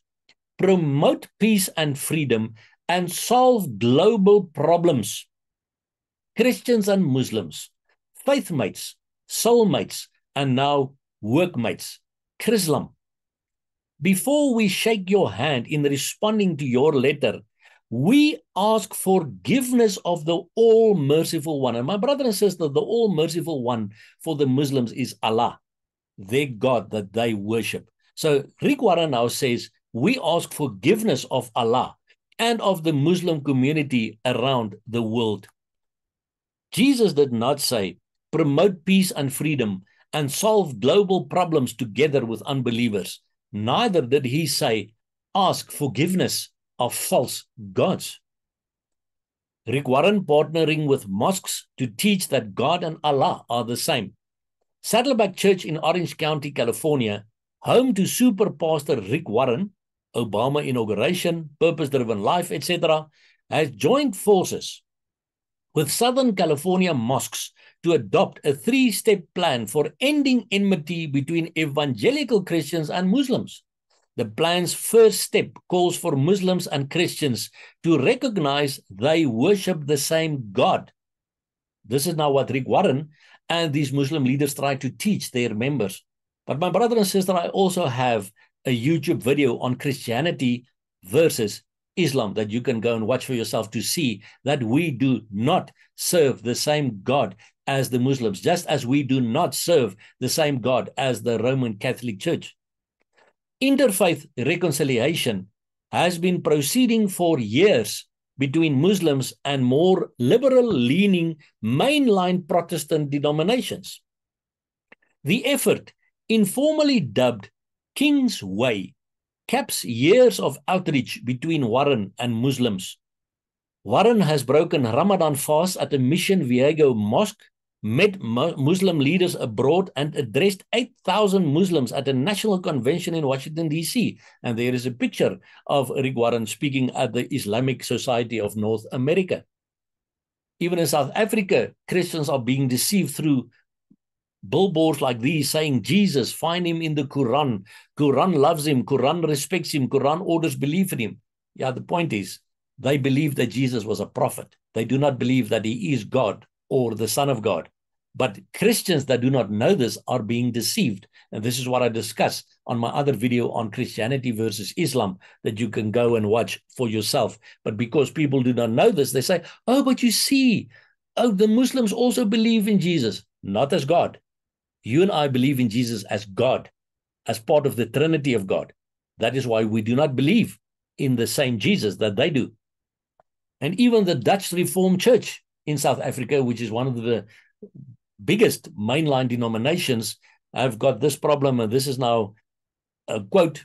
promote peace and freedom, and solve global problems. Christians and Muslims, faithmates, soulmates, and now workmates. Chrislam. Before we shake your hand in responding to your letter, we ask forgiveness of the all merciful one. And my brother and sister, the all merciful one for the Muslims is Allah, their God that they worship. So Rick Warren now says, we ask forgiveness of Allah and of the Muslim community around the world. Jesus did not say, promote peace and freedom and solve global problems together with unbelievers. Neither did he say, ask forgiveness of false gods. Rick Warren partnering with mosques to teach that God and Allah are the same. Saddleback Church in Orange County, California, home to super pastor Rick Warren, Obama inauguration, purpose driven life, etc., has joined forces with Southern California mosques to adopt a three step plan for ending enmity between evangelical Christians and Muslims. The plan's first step calls for Muslims and Christians to recognize they worship the same God. This is now what Rick Warren and these Muslim leaders try to teach their members. But my brother and sister, I also have a YouTube video on Christianity versus Islam that you can go and watch for yourself to see that we do not serve the same God as the Muslims, just as we do not serve the same God as the Roman Catholic Church. Interfaith reconciliation has been proceeding for years between Muslims and more liberal leaning mainline Protestant denominations. The effort, informally dubbed King's Way, caps years of outreach between Warren and Muslims. Warren has broken Ramadan fast at the Mission Viejo Mosque met Muslim leaders abroad and addressed 8,000 Muslims at a national convention in Washington, D.C. And there is a picture of Rick Warren speaking at the Islamic Society of North America. Even in South Africa, Christians are being deceived through billboards like these saying, Jesus, find him in the Quran. Quran loves him. Quran respects him. Quran orders belief in him. Yeah, the point is, they believe that Jesus was a prophet. They do not believe that he is God or the Son of God. But Christians that do not know this are being deceived. And this is what I discuss on my other video on Christianity versus Islam that you can go and watch for yourself. But because people do not know this, they say, oh, but you see, oh, the Muslims also believe in Jesus, not as God. You and I believe in Jesus as God, as part of the Trinity of God. That is why we do not believe in the same Jesus that they do. And even the Dutch Reformed Church in South Africa, which is one of the biggest mainline denominations, I've got this problem. And this is now a quote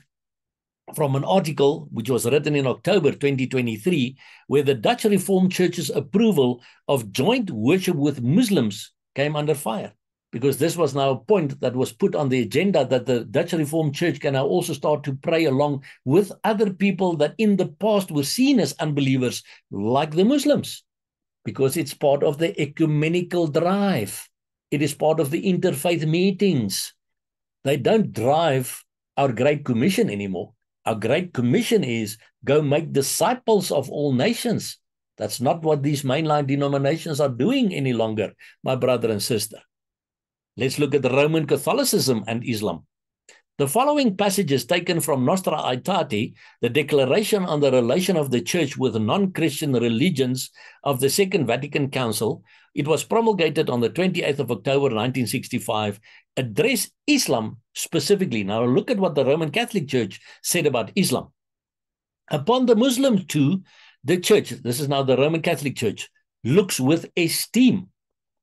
from an article which was written in October 2023, where the Dutch Reformed Church's approval of joint worship with Muslims came under fire. Because this was now a point that was put on the agenda that the Dutch Reformed Church can now also start to pray along with other people that in the past were seen as unbelievers, like the Muslims because it's part of the ecumenical drive. It is part of the interfaith meetings. They don't drive our Great Commission anymore. Our Great Commission is go make disciples of all nations. That's not what these mainline denominations are doing any longer, my brother and sister. Let's look at the Roman Catholicism and Islam. The following passages taken from Nostra Aetate, the declaration on the relation of the church with non-Christian religions of the Second Vatican Council, it was promulgated on the 28th of October 1965, address Islam specifically. Now look at what the Roman Catholic Church said about Islam. Upon the Muslims too, the church, this is now the Roman Catholic Church, looks with esteem.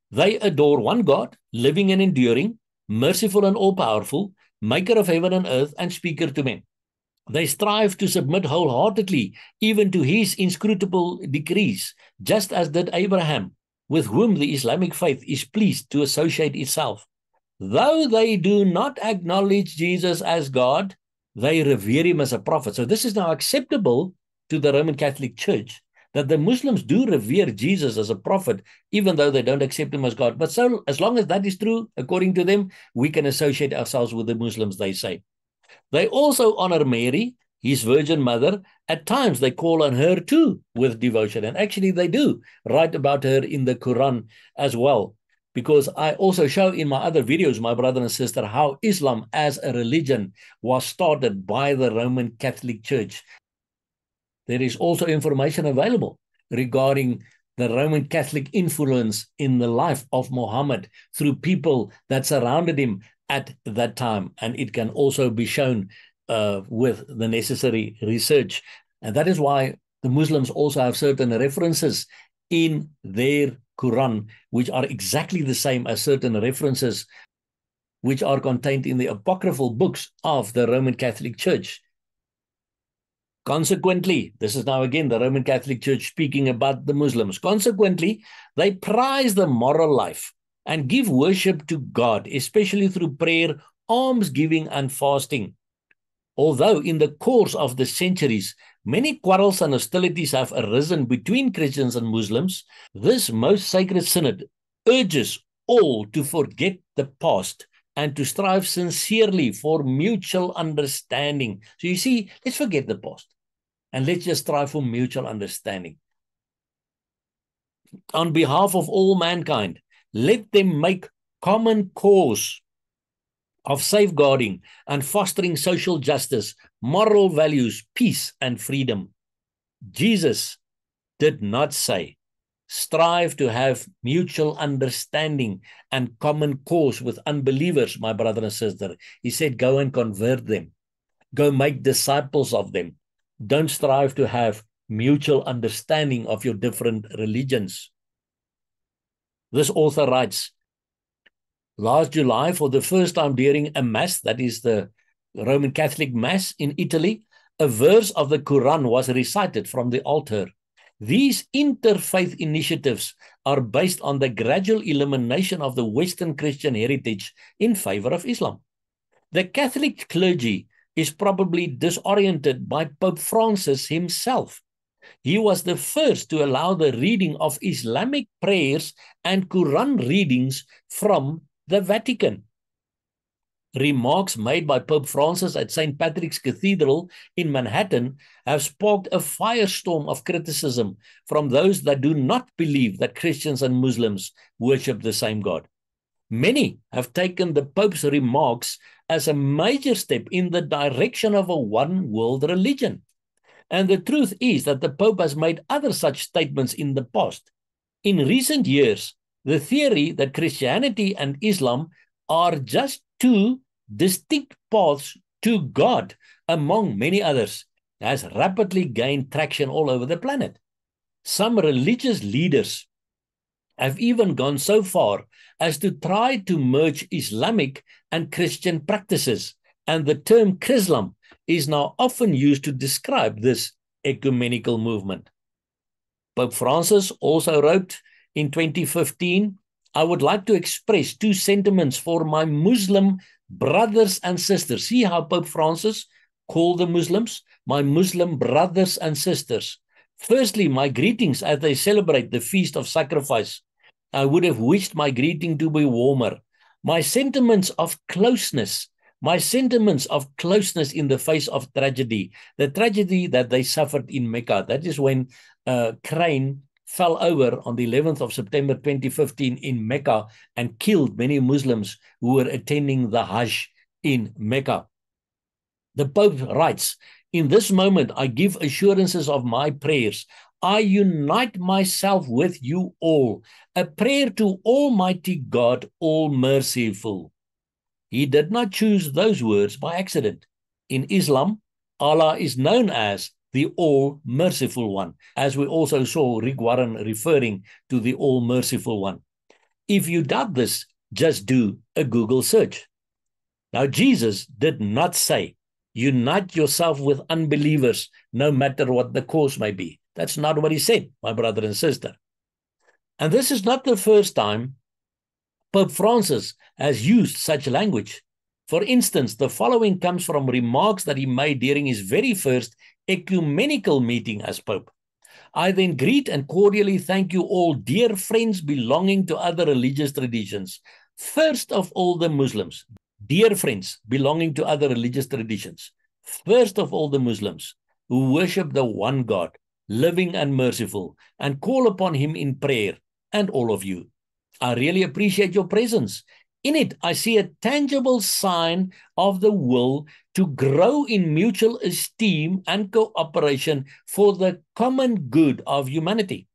They adore one God, living and enduring, merciful and all-powerful, maker of heaven and earth, and speaker to men. They strive to submit wholeheartedly even to his inscrutable decrees, just as did Abraham, with whom the Islamic faith is pleased to associate itself. Though they do not acknowledge Jesus as God, they revere him as a prophet. So this is now acceptable to the Roman Catholic Church that the Muslims do revere Jesus as a prophet, even though they don't accept him as God. But so as long as that is true, according to them, we can associate ourselves with the Muslims, they say. They also honor Mary, his virgin mother. At times they call on her too with devotion. And actually they do write about her in the Quran as well. Because I also show in my other videos, my brother and sister, how Islam as a religion was started by the Roman Catholic Church. There is also information available regarding the Roman Catholic influence in the life of Muhammad through people that surrounded him at that time. And it can also be shown uh, with the necessary research. And that is why the Muslims also have certain references in their Quran, which are exactly the same as certain references which are contained in the apocryphal books of the Roman Catholic Church. Consequently, this is now again the Roman Catholic Church speaking about the Muslims. Consequently, they prize the moral life and give worship to God, especially through prayer, almsgiving, and fasting. Although in the course of the centuries, many quarrels and hostilities have arisen between Christians and Muslims, this most sacred synod urges all to forget the past and to strive sincerely for mutual understanding. So you see, let's forget the past and let's just strive for mutual understanding. On behalf of all mankind, let them make common cause of safeguarding and fostering social justice, moral values, peace, and freedom. Jesus did not say, strive to have mutual understanding and common cause with unbelievers, my brother and sister. He said, go and convert them, go make disciples of them. Don't strive to have mutual understanding of your different religions. This author writes, last July, for the first time during a Mass, that is the Roman Catholic Mass in Italy, a verse of the Quran was recited from the altar. These interfaith initiatives are based on the gradual elimination of the Western Christian heritage in favor of Islam. The Catholic clergy is probably disoriented by Pope Francis himself. He was the first to allow the reading of Islamic prayers and Quran readings from the Vatican. Remarks made by Pope Francis at St. Patrick's Cathedral in Manhattan have sparked a firestorm of criticism from those that do not believe that Christians and Muslims worship the same God. Many have taken the Pope's remarks as a major step in the direction of a one world religion. And the truth is that the Pope has made other such statements in the past. In recent years, the theory that Christianity and Islam are just two distinct paths to God, among many others, has rapidly gained traction all over the planet. Some religious leaders have even gone so far as to try to merge Islamic and Christian practices, and the term Chrislam is now often used to describe this ecumenical movement. Pope Francis also wrote in 2015 I would like to express two sentiments for my Muslim brothers and sisters. See how Pope Francis called the Muslims my Muslim brothers and sisters. Firstly, my greetings as they celebrate the feast of sacrifice. I would have wished my greeting to be warmer. My sentiments of closeness, my sentiments of closeness in the face of tragedy, the tragedy that they suffered in Mecca. That is when uh, Crane fell over on the 11th of September 2015 in Mecca and killed many Muslims who were attending the Hajj in Mecca. The Pope writes, In this moment, I give assurances of my prayers. I unite myself with you all, a prayer to Almighty God, all merciful. He did not choose those words by accident. In Islam, Allah is known as the all merciful one, as we also saw Rick Warren referring to the all merciful one. If you doubt this, just do a Google search. Now, Jesus did not say, unite yourself with unbelievers, no matter what the cause may be. That's not what he said, my brother and sister. And this is not the first time Pope Francis has used such language. For instance, the following comes from remarks that he made during his very first ecumenical meeting as Pope. I then greet and cordially thank you all, dear friends belonging to other religious traditions. First of all, the Muslims, dear friends belonging to other religious traditions. First of all, the Muslims who worship the one God, living and merciful, and call upon Him in prayer, and all of you. I really appreciate your presence in it, I see a tangible sign of the will to grow in mutual esteem and cooperation for the common good of humanity.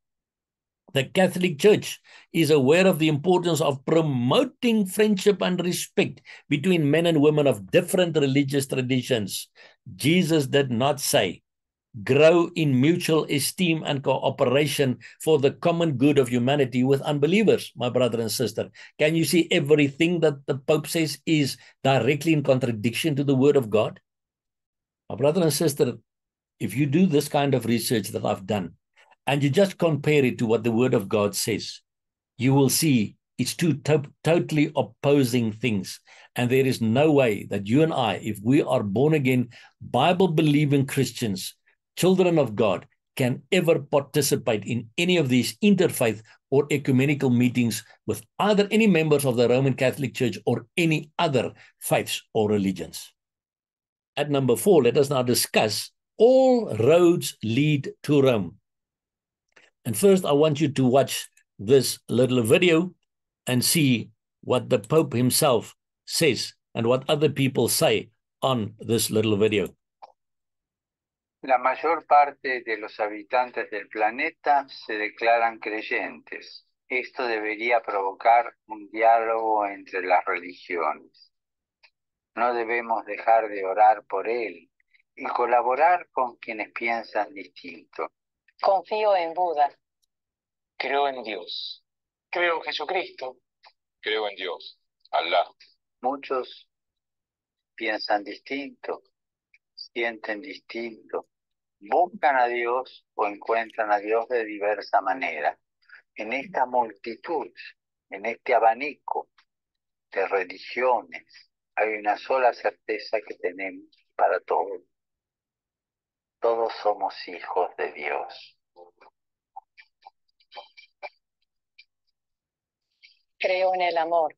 The Catholic Church is aware of the importance of promoting friendship and respect between men and women of different religious traditions. Jesus did not say, grow in mutual esteem and cooperation for the common good of humanity with unbelievers, my brother and sister. Can you see everything that the Pope says is directly in contradiction to the Word of God? My brother and sister, if you do this kind of research that I've done, and you just compare it to what the Word of God says, you will see it's two to- totally opposing things. And there is no way that you and I, if we are born again, Bible believing Christians, children of God can ever participate in any of these interfaith or ecumenical meetings with either any members of the Roman Catholic Church or any other faiths or religions. At number four, let us now discuss all roads lead to Rome. And first, I want you to watch this little video and see what the Pope himself says and what other people say on this little video. La mayor parte de los habitantes del planeta se declaran creyentes. Esto debería provocar un diálogo entre las religiones. No debemos dejar de orar por él y colaborar con quienes piensan distinto. Confío en Buda. Creo en Dios. Creo en Jesucristo. Creo en Dios. Allah. Muchos piensan distinto, sienten distinto, buscan a Dios o encuentran a Dios de diversa manera. En esta multitud, en este abanico de religiones, hay una sola certeza que tenemos para todos. Todos somos hijos de Dios. Creo en el amor.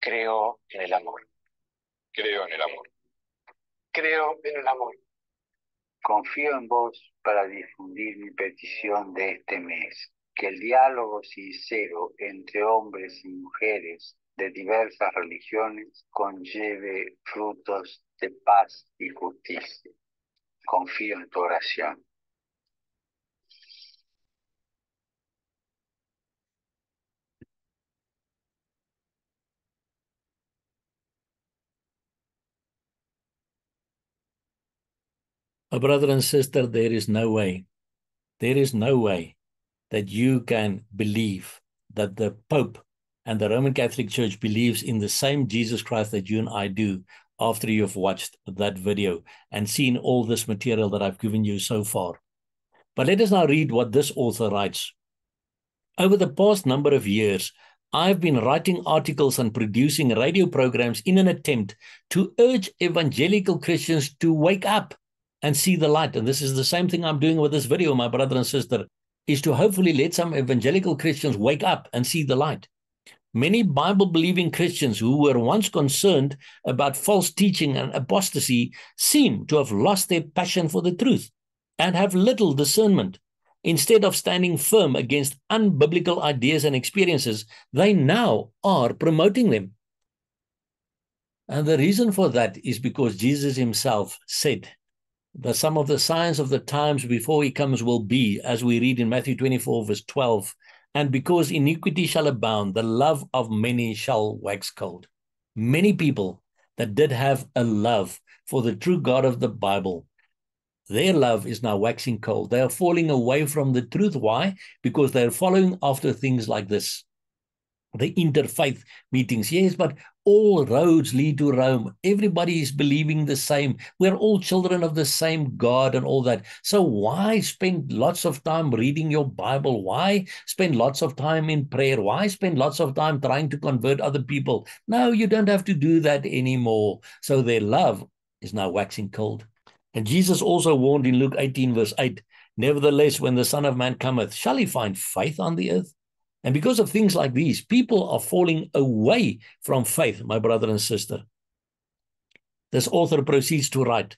Creo en el amor. Creo en el amor. Creo en el amor. Confío en vos para difundir mi petición de este mes, que el diálogo sincero entre hombres y mujeres de diversas religiones conlleve frutos de paz y justicia. Confío en tu oración. A brother and sister, there is no way, there is no way that you can believe that the Pope and the Roman Catholic Church believes in the same Jesus Christ that you and I do after you've watched that video and seen all this material that I've given you so far. But let us now read what this author writes. Over the past number of years, I've been writing articles and producing radio programs in an attempt to urge evangelical Christians to wake up and see the light. And this is the same thing I'm doing with this video, my brother and sister, is to hopefully let some evangelical Christians wake up and see the light. Many Bible believing Christians who were once concerned about false teaching and apostasy seem to have lost their passion for the truth and have little discernment. Instead of standing firm against unbiblical ideas and experiences, they now are promoting them. And the reason for that is because Jesus himself said that some of the signs of the times before he comes will be, as we read in Matthew 24, verse 12, and because iniquity shall abound, the love of many shall wax cold. Many people that did have a love for the true God of the Bible, their love is now waxing cold. They are falling away from the truth. Why? Because they're following after things like this. The interfaith meetings, yes, but all roads lead to Rome. Everybody is believing the same. We're all children of the same God and all that. So why spend lots of time reading your Bible? Why spend lots of time in prayer? Why spend lots of time trying to convert other people? No, you don't have to do that anymore. So their love is now waxing cold. And Jesus also warned in Luke 18, verse 8 Nevertheless, when the Son of Man cometh, shall he find faith on the earth? And because of things like these, people are falling away from faith, my brother and sister. This author proceeds to write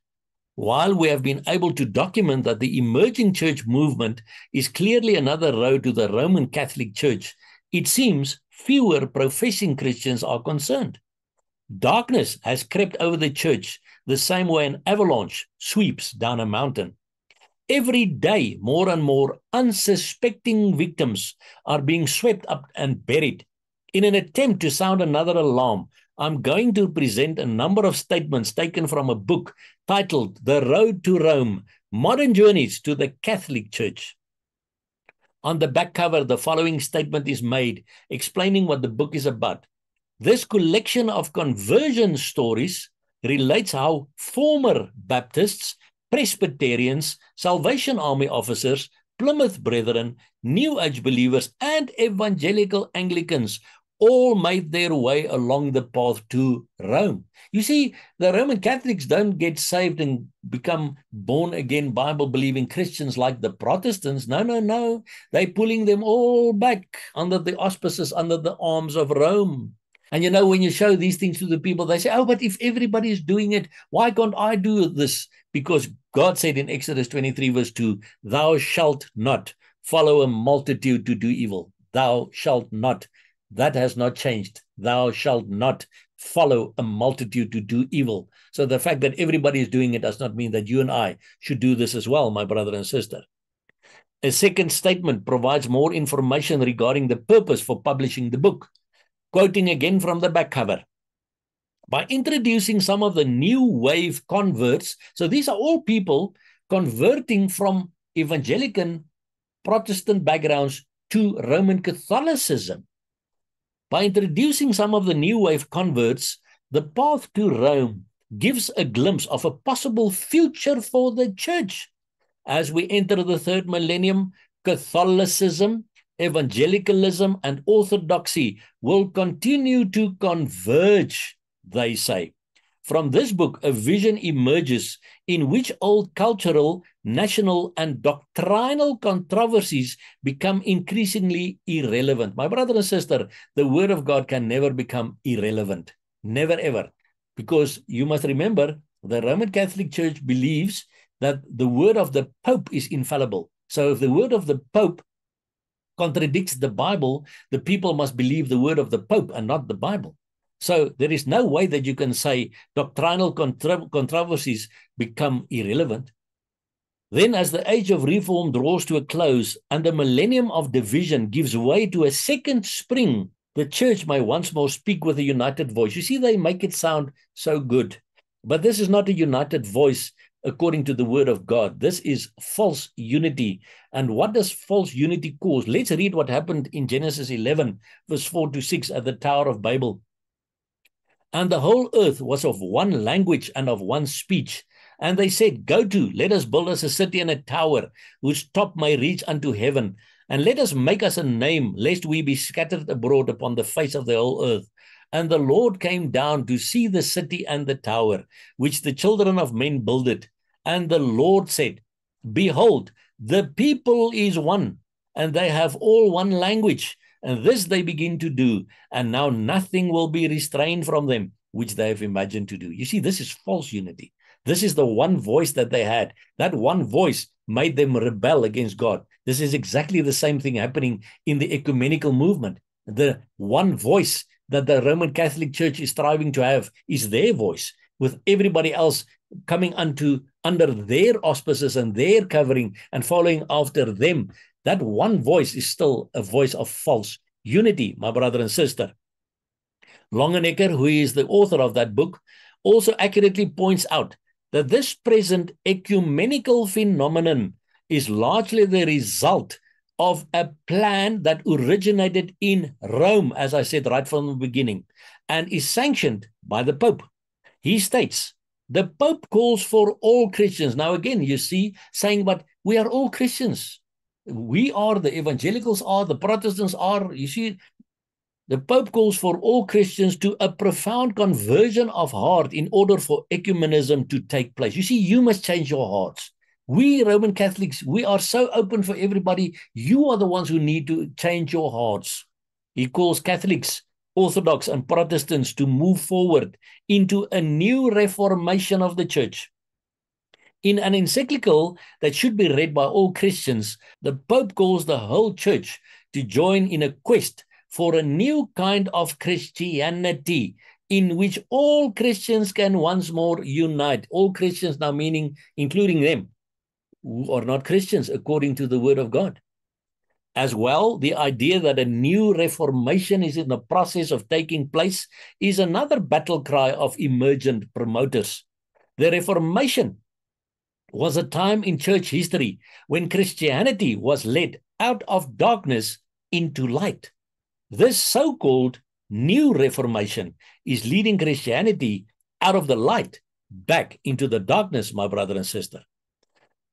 While we have been able to document that the emerging church movement is clearly another road to the Roman Catholic Church, it seems fewer professing Christians are concerned. Darkness has crept over the church the same way an avalanche sweeps down a mountain. Every day, more and more unsuspecting victims are being swept up and buried. In an attempt to sound another alarm, I'm going to present a number of statements taken from a book titled The Road to Rome Modern Journeys to the Catholic Church. On the back cover, the following statement is made explaining what the book is about. This collection of conversion stories relates how former Baptists Presbyterians, Salvation Army officers, Plymouth Brethren, New Age believers, and evangelical Anglicans all made their way along the path to Rome. You see, the Roman Catholics don't get saved and become born again Bible believing Christians like the Protestants. No, no, no. They're pulling them all back under the auspices, under the arms of Rome. And you know, when you show these things to the people, they say, Oh, but if everybody is doing it, why can't I do this? Because God said in Exodus 23, verse 2, Thou shalt not follow a multitude to do evil. Thou shalt not That has not changed. Thou shalt not follow a multitude to do evil. So the fact that everybody is doing it does not mean that you and I should do this as well, my brother and sister. A second statement provides more information regarding the purpose for publishing the book. Quoting again from the back cover. By introducing some of the new wave converts, so these are all people converting from evangelical Protestant backgrounds to Roman Catholicism. By introducing some of the new wave converts, the path to Rome gives a glimpse of a possible future for the church. As we enter the third millennium, Catholicism, evangelicalism, and orthodoxy will continue to converge, they say. From this book, a vision emerges in which old cultural, national, and doctrinal controversies become increasingly irrelevant. My brother and sister, the word of God can never become irrelevant. Never, ever. Because you must remember, the Roman Catholic Church believes that the word of the Pope is infallible. So if the word of the Pope contradicts the Bible, the people must believe the word of the Pope and not the Bible. So there is no way that you can say doctrinal contro controversies become irrelevant. Then, as the age of reform draws to a close and the millennium of division gives way to a second spring, the church may once more speak with a united voice. You see, they make it sound so good. But this is not a united voice according to the word of God. This is false unity. And what does false unity cause? Let's read what happened in Genesis 11, verse 4 to 6 at the Tower of Babel. And the whole earth was of one language and of one speech. And they said, Go to, let us build us a city and a tower, whose top may reach unto heaven. And let us make us a name, lest we be scattered abroad upon the face of the whole earth. And the Lord came down to see the city and the tower, which the children of men builded. And the Lord said, Behold, the people is one, and they have all one language. And this they begin to do. And now nothing will be restrained from them, which they have imagined to do. You see, this is false unity. This is the one voice that they had. That one voice made them rebel against God. This is exactly the same thing happening in the ecumenical movement. The one voice that the Roman Catholic Church is striving to have is their voice, with everybody else coming unto under their auspices and their covering and following after them that one voice is still a voice of false unity, my brother and sister. Longenecker, who is the author of that book, also accurately points out that this present ecumenical phenomenon is largely the result of a plan that originated in Rome, as I said right from the beginning, and is sanctioned by the Pope. He states, the Pope calls for all Christians. Now, again, you see, saying, but we are all Christians we are, the evangelicals are, the Protestants are. You see, the Pope calls for all Christians to a profound conversion of heart in order for ecumenism to take place. You see, you must change your hearts. We Roman Catholics, we are so open for everybody. You are the ones who need to change your hearts. He calls Catholics, Orthodox, and Protestants to move forward into a new reformation of the church. In an encyclical that should be read by all Christians, the Pope calls the whole church to join in a quest for a new kind of Christianity in which all Christians can once more unite. All Christians now meaning including them who are not Christians according to the word of God. As well, the idea that a new reformation is in the process of taking place is another battle cry of emergent promoters. The reformation was a time in church history when Christianity was led out of darkness into light. This so called new Reformation is leading Christianity out of the light back into the darkness, my brother and sister.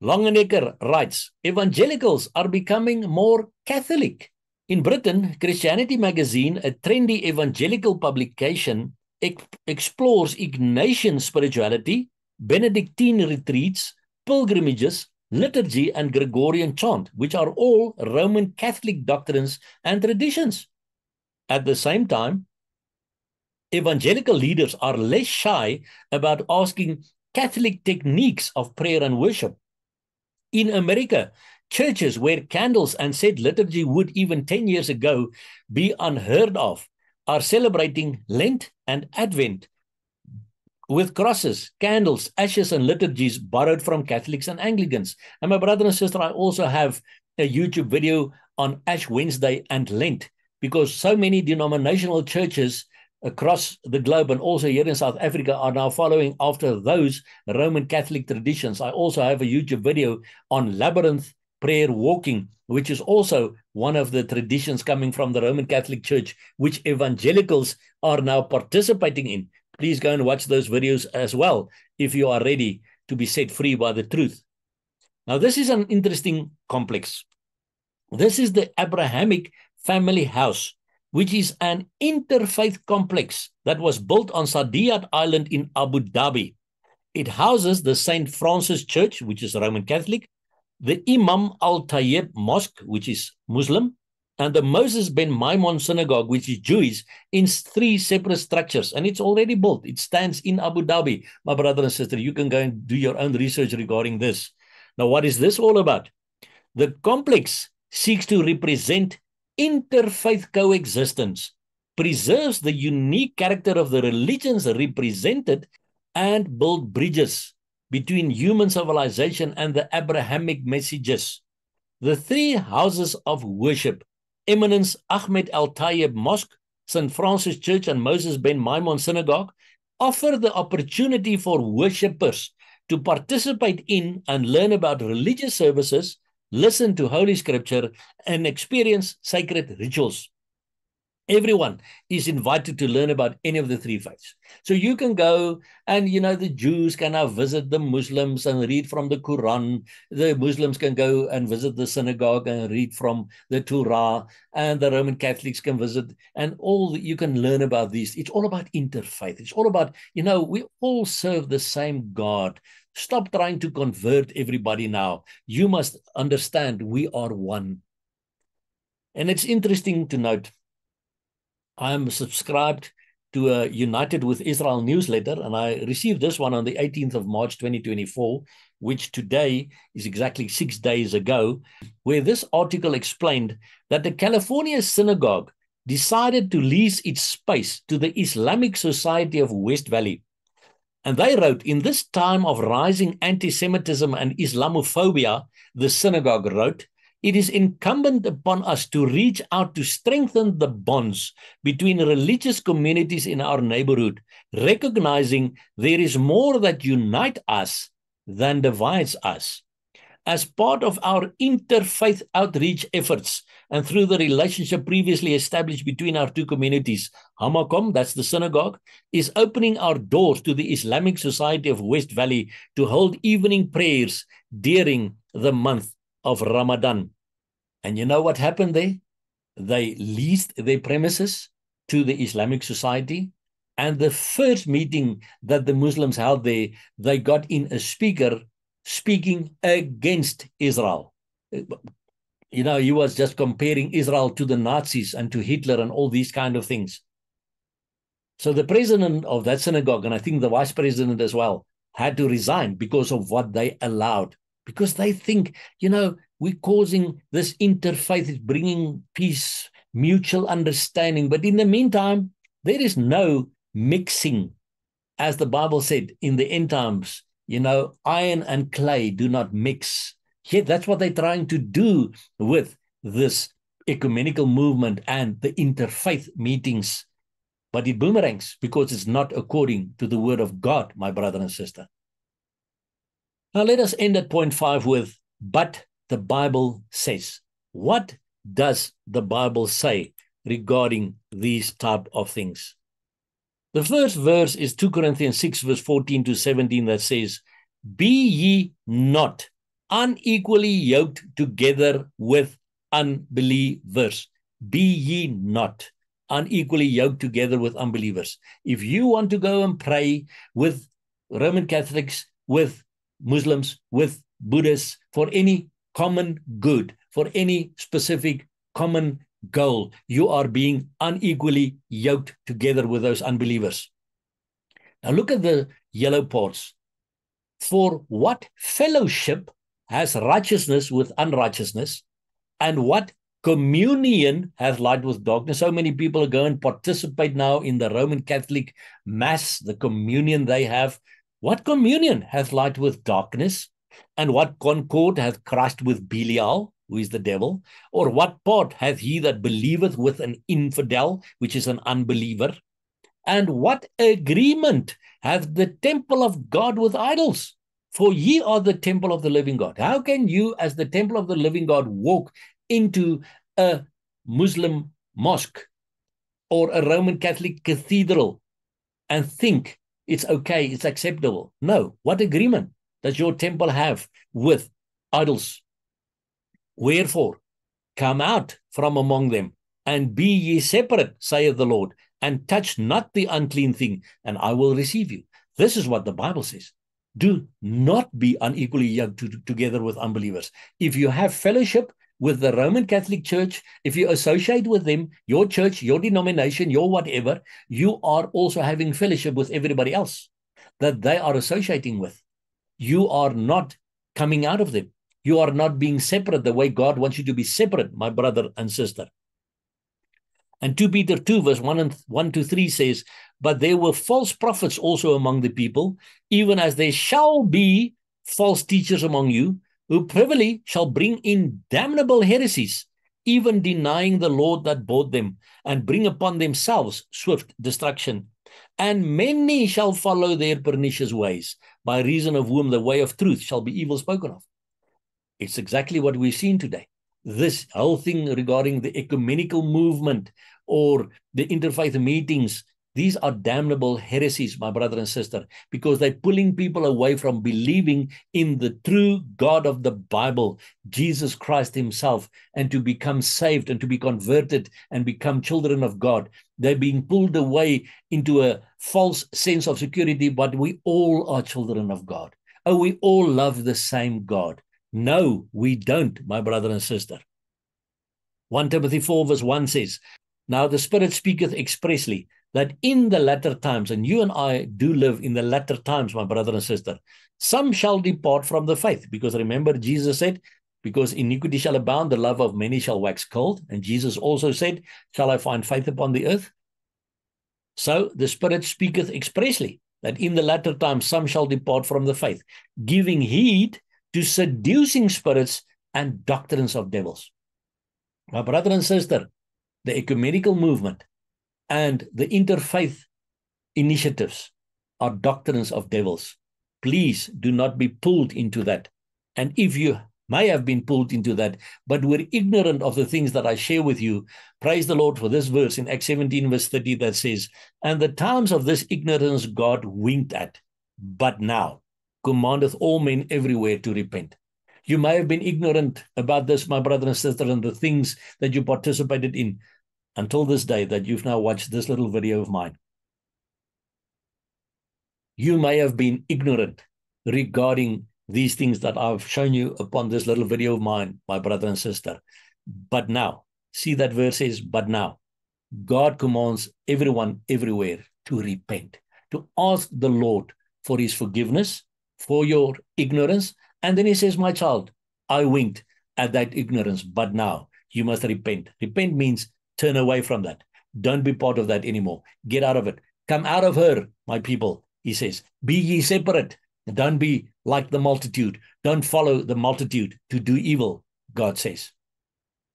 Longenecker writes Evangelicals are becoming more Catholic. In Britain, Christianity Magazine, a trendy evangelical publication, ex- explores Ignatian spirituality, Benedictine retreats, pilgrimages, liturgy, and Gregorian chant, which are all Roman Catholic doctrines and traditions. At the same time, evangelical leaders are less shy about asking Catholic techniques of prayer and worship. In America, Churches where candles and said liturgy would even 10 years ago be unheard of are celebrating Lent and Advent with crosses, candles, ashes, and liturgies borrowed from Catholics and Anglicans. And my brother and sister, I also have a YouTube video on Ash Wednesday and Lent because so many denominational churches across the globe and also here in South Africa are now following after those Roman Catholic traditions. I also have a YouTube video on labyrinth prayer walking, which is also one of the traditions coming from the Roman Catholic Church, which evangelicals are now participating in. Please go and watch those videos as well if you are ready to be set free by the truth. Now, this is an interesting complex. This is the Abrahamic family house, which is an interfaith complex that was built on Saadiyat Island in Abu Dhabi. It houses the St. Francis Church, which is Roman Catholic, the Imam Al Tayyib Mosque, which is Muslim, and the Moses ben Maimon Synagogue, which is Jewish, in three separate structures. And it's already built. It stands in Abu Dhabi. My brother and sister, you can go and do your own research regarding this. Now, what is this all about? The complex seeks to represent interfaith coexistence, preserves the unique character of the religions represented, and build bridges between human civilization and the Abrahamic messages. The three houses of worship, Eminence Ahmed Al Tayeb Mosque, St. Francis Church, and Moses ben Maimon Synagogue, offer the opportunity for worshippers to participate in and learn about religious services, listen to Holy Scripture, and experience sacred rituals. Everyone is invited to learn about any of the three faiths. So you can go and, you know, the Jews can now visit the Muslims and read from the Quran. The Muslims can go and visit the synagogue and read from the Torah. And the Roman Catholics can visit. And all that you can learn about these. It's all about interfaith. It's all about, you know, we all serve the same God. Stop trying to convert everybody now. You must understand we are one. And it's interesting to note I'm subscribed to a United with Israel newsletter, and I received this one on the 18th of March 2024, which today is exactly six days ago, where this article explained that the California synagogue decided to lease its space to the Islamic Society of West Valley. And they wrote, in this time of rising anti Semitism and Islamophobia, the synagogue wrote, it is incumbent upon us to reach out to strengthen the bonds between religious communities in our neighborhood, recognizing there is more that unite us than divides us. As part of our interfaith outreach efforts and through the relationship previously established between our two communities, Hamakom, that's the synagogue, is opening our doors to the Islamic Society of West Valley to hold evening prayers during the month of Ramadan. And you know what happened there? They leased their premises to the Islamic Society. And the first meeting that the Muslims held there, they got in a speaker speaking against Israel. You know, he was just comparing Israel to the Nazis and to Hitler and all these kind of things. So the president of that synagogue, and I think the vice president as well, had to resign because of what they allowed. Because they think, you know, we're causing this interfaith, bringing peace, mutual understanding. But in the meantime, there is no mixing. As the Bible said in the end times, you know, iron and clay do not mix. Yet that's what they're trying to do with this ecumenical movement and the interfaith meetings. But it boomerangs because it's not according to the word of God, my brother and sister. Now let us end at point five with, but the Bible says. What does the Bible say regarding these type of things? The first verse is 2 Corinthians 6, verse 14 to 17, that says, Be ye not unequally yoked together with unbelievers. Be ye not unequally yoked together with unbelievers. If you want to go and pray with Roman Catholics, with Muslims, with Buddhists, for any common good, for any specific common goal, you are being unequally yoked together with those unbelievers. Now look at the yellow parts. For what fellowship has righteousness with unrighteousness, and what communion hath light with darkness. So many people go and participate now in the Roman Catholic Mass, the communion they have. What communion hath light with darkness? And what concord hath Christ with Belial, who is the devil? Or what part hath he that believeth with an infidel, which is an unbeliever? And what agreement hath the temple of God with idols? For ye are the temple of the living God. How can you, as the temple of the living God, walk into a Muslim mosque or a Roman Catholic cathedral and think it's okay, it's acceptable? No. What agreement does your temple have with idols? Wherefore, come out from among them and be ye separate, saith the Lord, and touch not the unclean thing, and I will receive you. This is what the Bible says. Do not be unequally yoked to, together with unbelievers. If you have fellowship with the Roman Catholic Church, if you associate with them, your church, your denomination, your whatever, you are also having fellowship with everybody else that they are associating with. You are not coming out of them. You are not being separate the way God wants you to be separate, my brother and sister. And 2 Peter 2, verse 1 and 1 to 3 says, But there were false prophets also among the people, even as there shall be false teachers among you, who privily shall bring in damnable heresies, even denying the Lord that bought them, and bring upon themselves swift destruction. And many shall follow their pernicious ways, by reason of whom the way of truth shall be evil spoken of. It's exactly what we've seen today. This whole thing regarding the ecumenical movement or the interfaith meetings these are damnable heresies, my brother and sister, because they're pulling people away from believing in the true God of the Bible, Jesus Christ Himself, and to become saved and to be converted and become children of God. They're being pulled away into a false sense of security, but we all are children of God. Oh, we all love the same God. No, we don't, my brother and sister. 1 Timothy 4, verse 1 says, Now the Spirit speaketh expressly that in the latter times, and you and I do live in the latter times, my brother and sister, some shall depart from the faith. Because remember, Jesus said, because iniquity shall abound, the love of many shall wax cold. And Jesus also said, Shall I find faith upon the earth? So the Spirit speaketh expressly that in the latter times some shall depart from the faith, giving heed to seducing spirits and doctrines of devils. My brother and sister, the ecumenical movement and the interfaith initiatives are doctrines of devils. Please do not be pulled into that. And if you may have been pulled into that, but were ignorant of the things that I share with you, praise the Lord for this verse in Acts 17, verse 30, that says, And the times of this ignorance God winked at, but now commandeth all men everywhere to repent. You may have been ignorant about this, my brother and sister, and the things that you participated in until this day that you've now watched this little video of mine. You may have been ignorant regarding these things that I've shown you upon this little video of mine, my brother and sister. But now, see that verse says, but now, God commands everyone everywhere to repent, to ask the Lord for his forgiveness, for your ignorance. And then he says, My child, I winked at that ignorance, but now you must repent. Repent means Turn away from that. Don't be part of that anymore. Get out of it. Come out of her, my people, he says. Be ye separate. Don't be like the multitude. Don't follow the multitude to do evil, God says.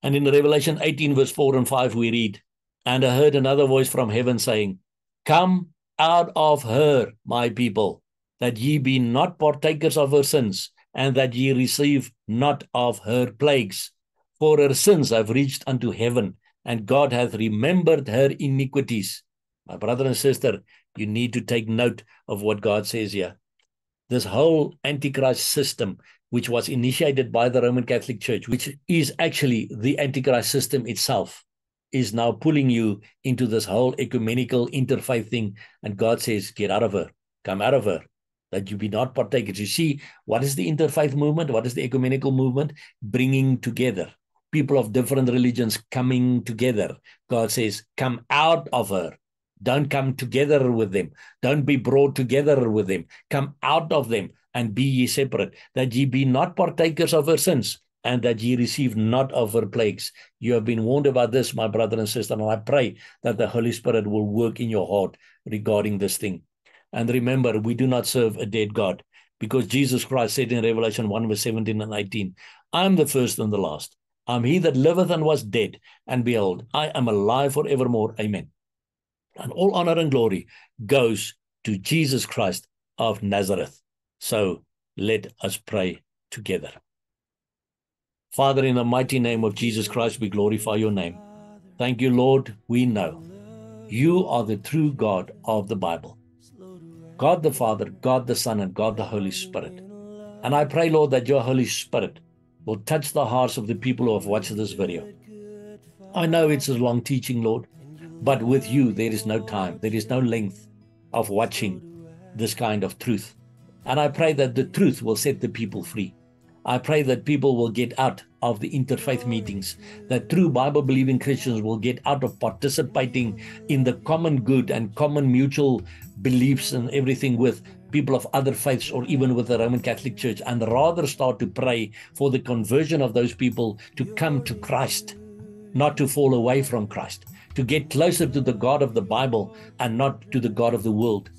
And in Revelation 18, verse 4 and 5, we read, And I heard another voice from heaven saying, Come out of her, my people, that ye be not partakers of her sins, and that ye receive not of her plagues. For her sins have reached unto heaven, and God hath remembered her iniquities. My brother and sister, you need to take note of what God says here. This whole Antichrist system, which was initiated by the Roman Catholic Church, which is actually the Antichrist system itself, is now pulling you into this whole ecumenical interfaith thing. And God says, Get out of her, come out of her, that you be not partakers. You see, what is the interfaith movement? What is the ecumenical movement? Bringing together people of different religions coming together. God says, Come out of her. Don't come together with them. Don't be brought together with them. Come out of them. and be ye separate, that ye be not partakers of her sins, and that ye receive not of her plagues. You have been warned about this, my brother and sister, and I pray that the Holy Spirit will work in your heart regarding this thing. And remember, we do not serve a dead God because Jesus Christ said in Revelation 1, verse 17 and 19, I am the first and the last. I'm he that liveth and was dead, and behold, I am alive forevermore. Amen. And all honor and glory goes to Jesus Christ of Nazareth. So let us pray together. Father, in the mighty name of Jesus Christ, we glorify your name. Thank you, Lord. We know you are the true God of the Bible. God the Father, God the Son, and God the Holy Spirit. And I pray, Lord, that your Holy Spirit will touch the hearts of the people who have watched this video. I know it's a long teaching, Lord, but with you, there is no time, there is no length of watching this kind of truth. And I pray that the truth will set the people free. I pray that people will get out of the interfaith meetings, that true Bible believing Christians will get out of participating in the common good and common mutual beliefs and everything with people of other faiths or even with the Roman Catholic Church, and rather start to pray for the conversion of those people to come to Christ, not to fall away from Christ, to get closer to the God of the Bible and not to the God of the world,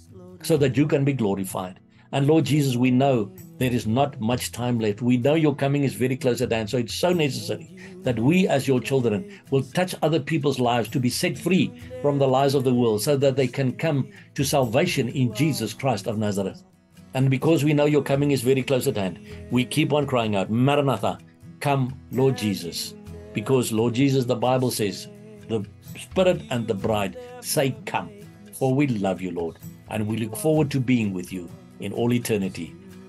so that you can be glorified. And Lord Jesus, we know there is not much time left. We know your coming is very close at hand. So it's so necessary that we, as your children, will touch other people's lives to be set free from the lies of the world so that they can come to salvation in Jesus Christ of Nazareth. And because we know your coming is very close at hand, we keep on crying out, Maranatha, come, Lord Jesus. Because, Lord Jesus, the Bible says, the Spirit and the bride say, Come. For we love you, Lord, and we look forward to being with you in all eternity.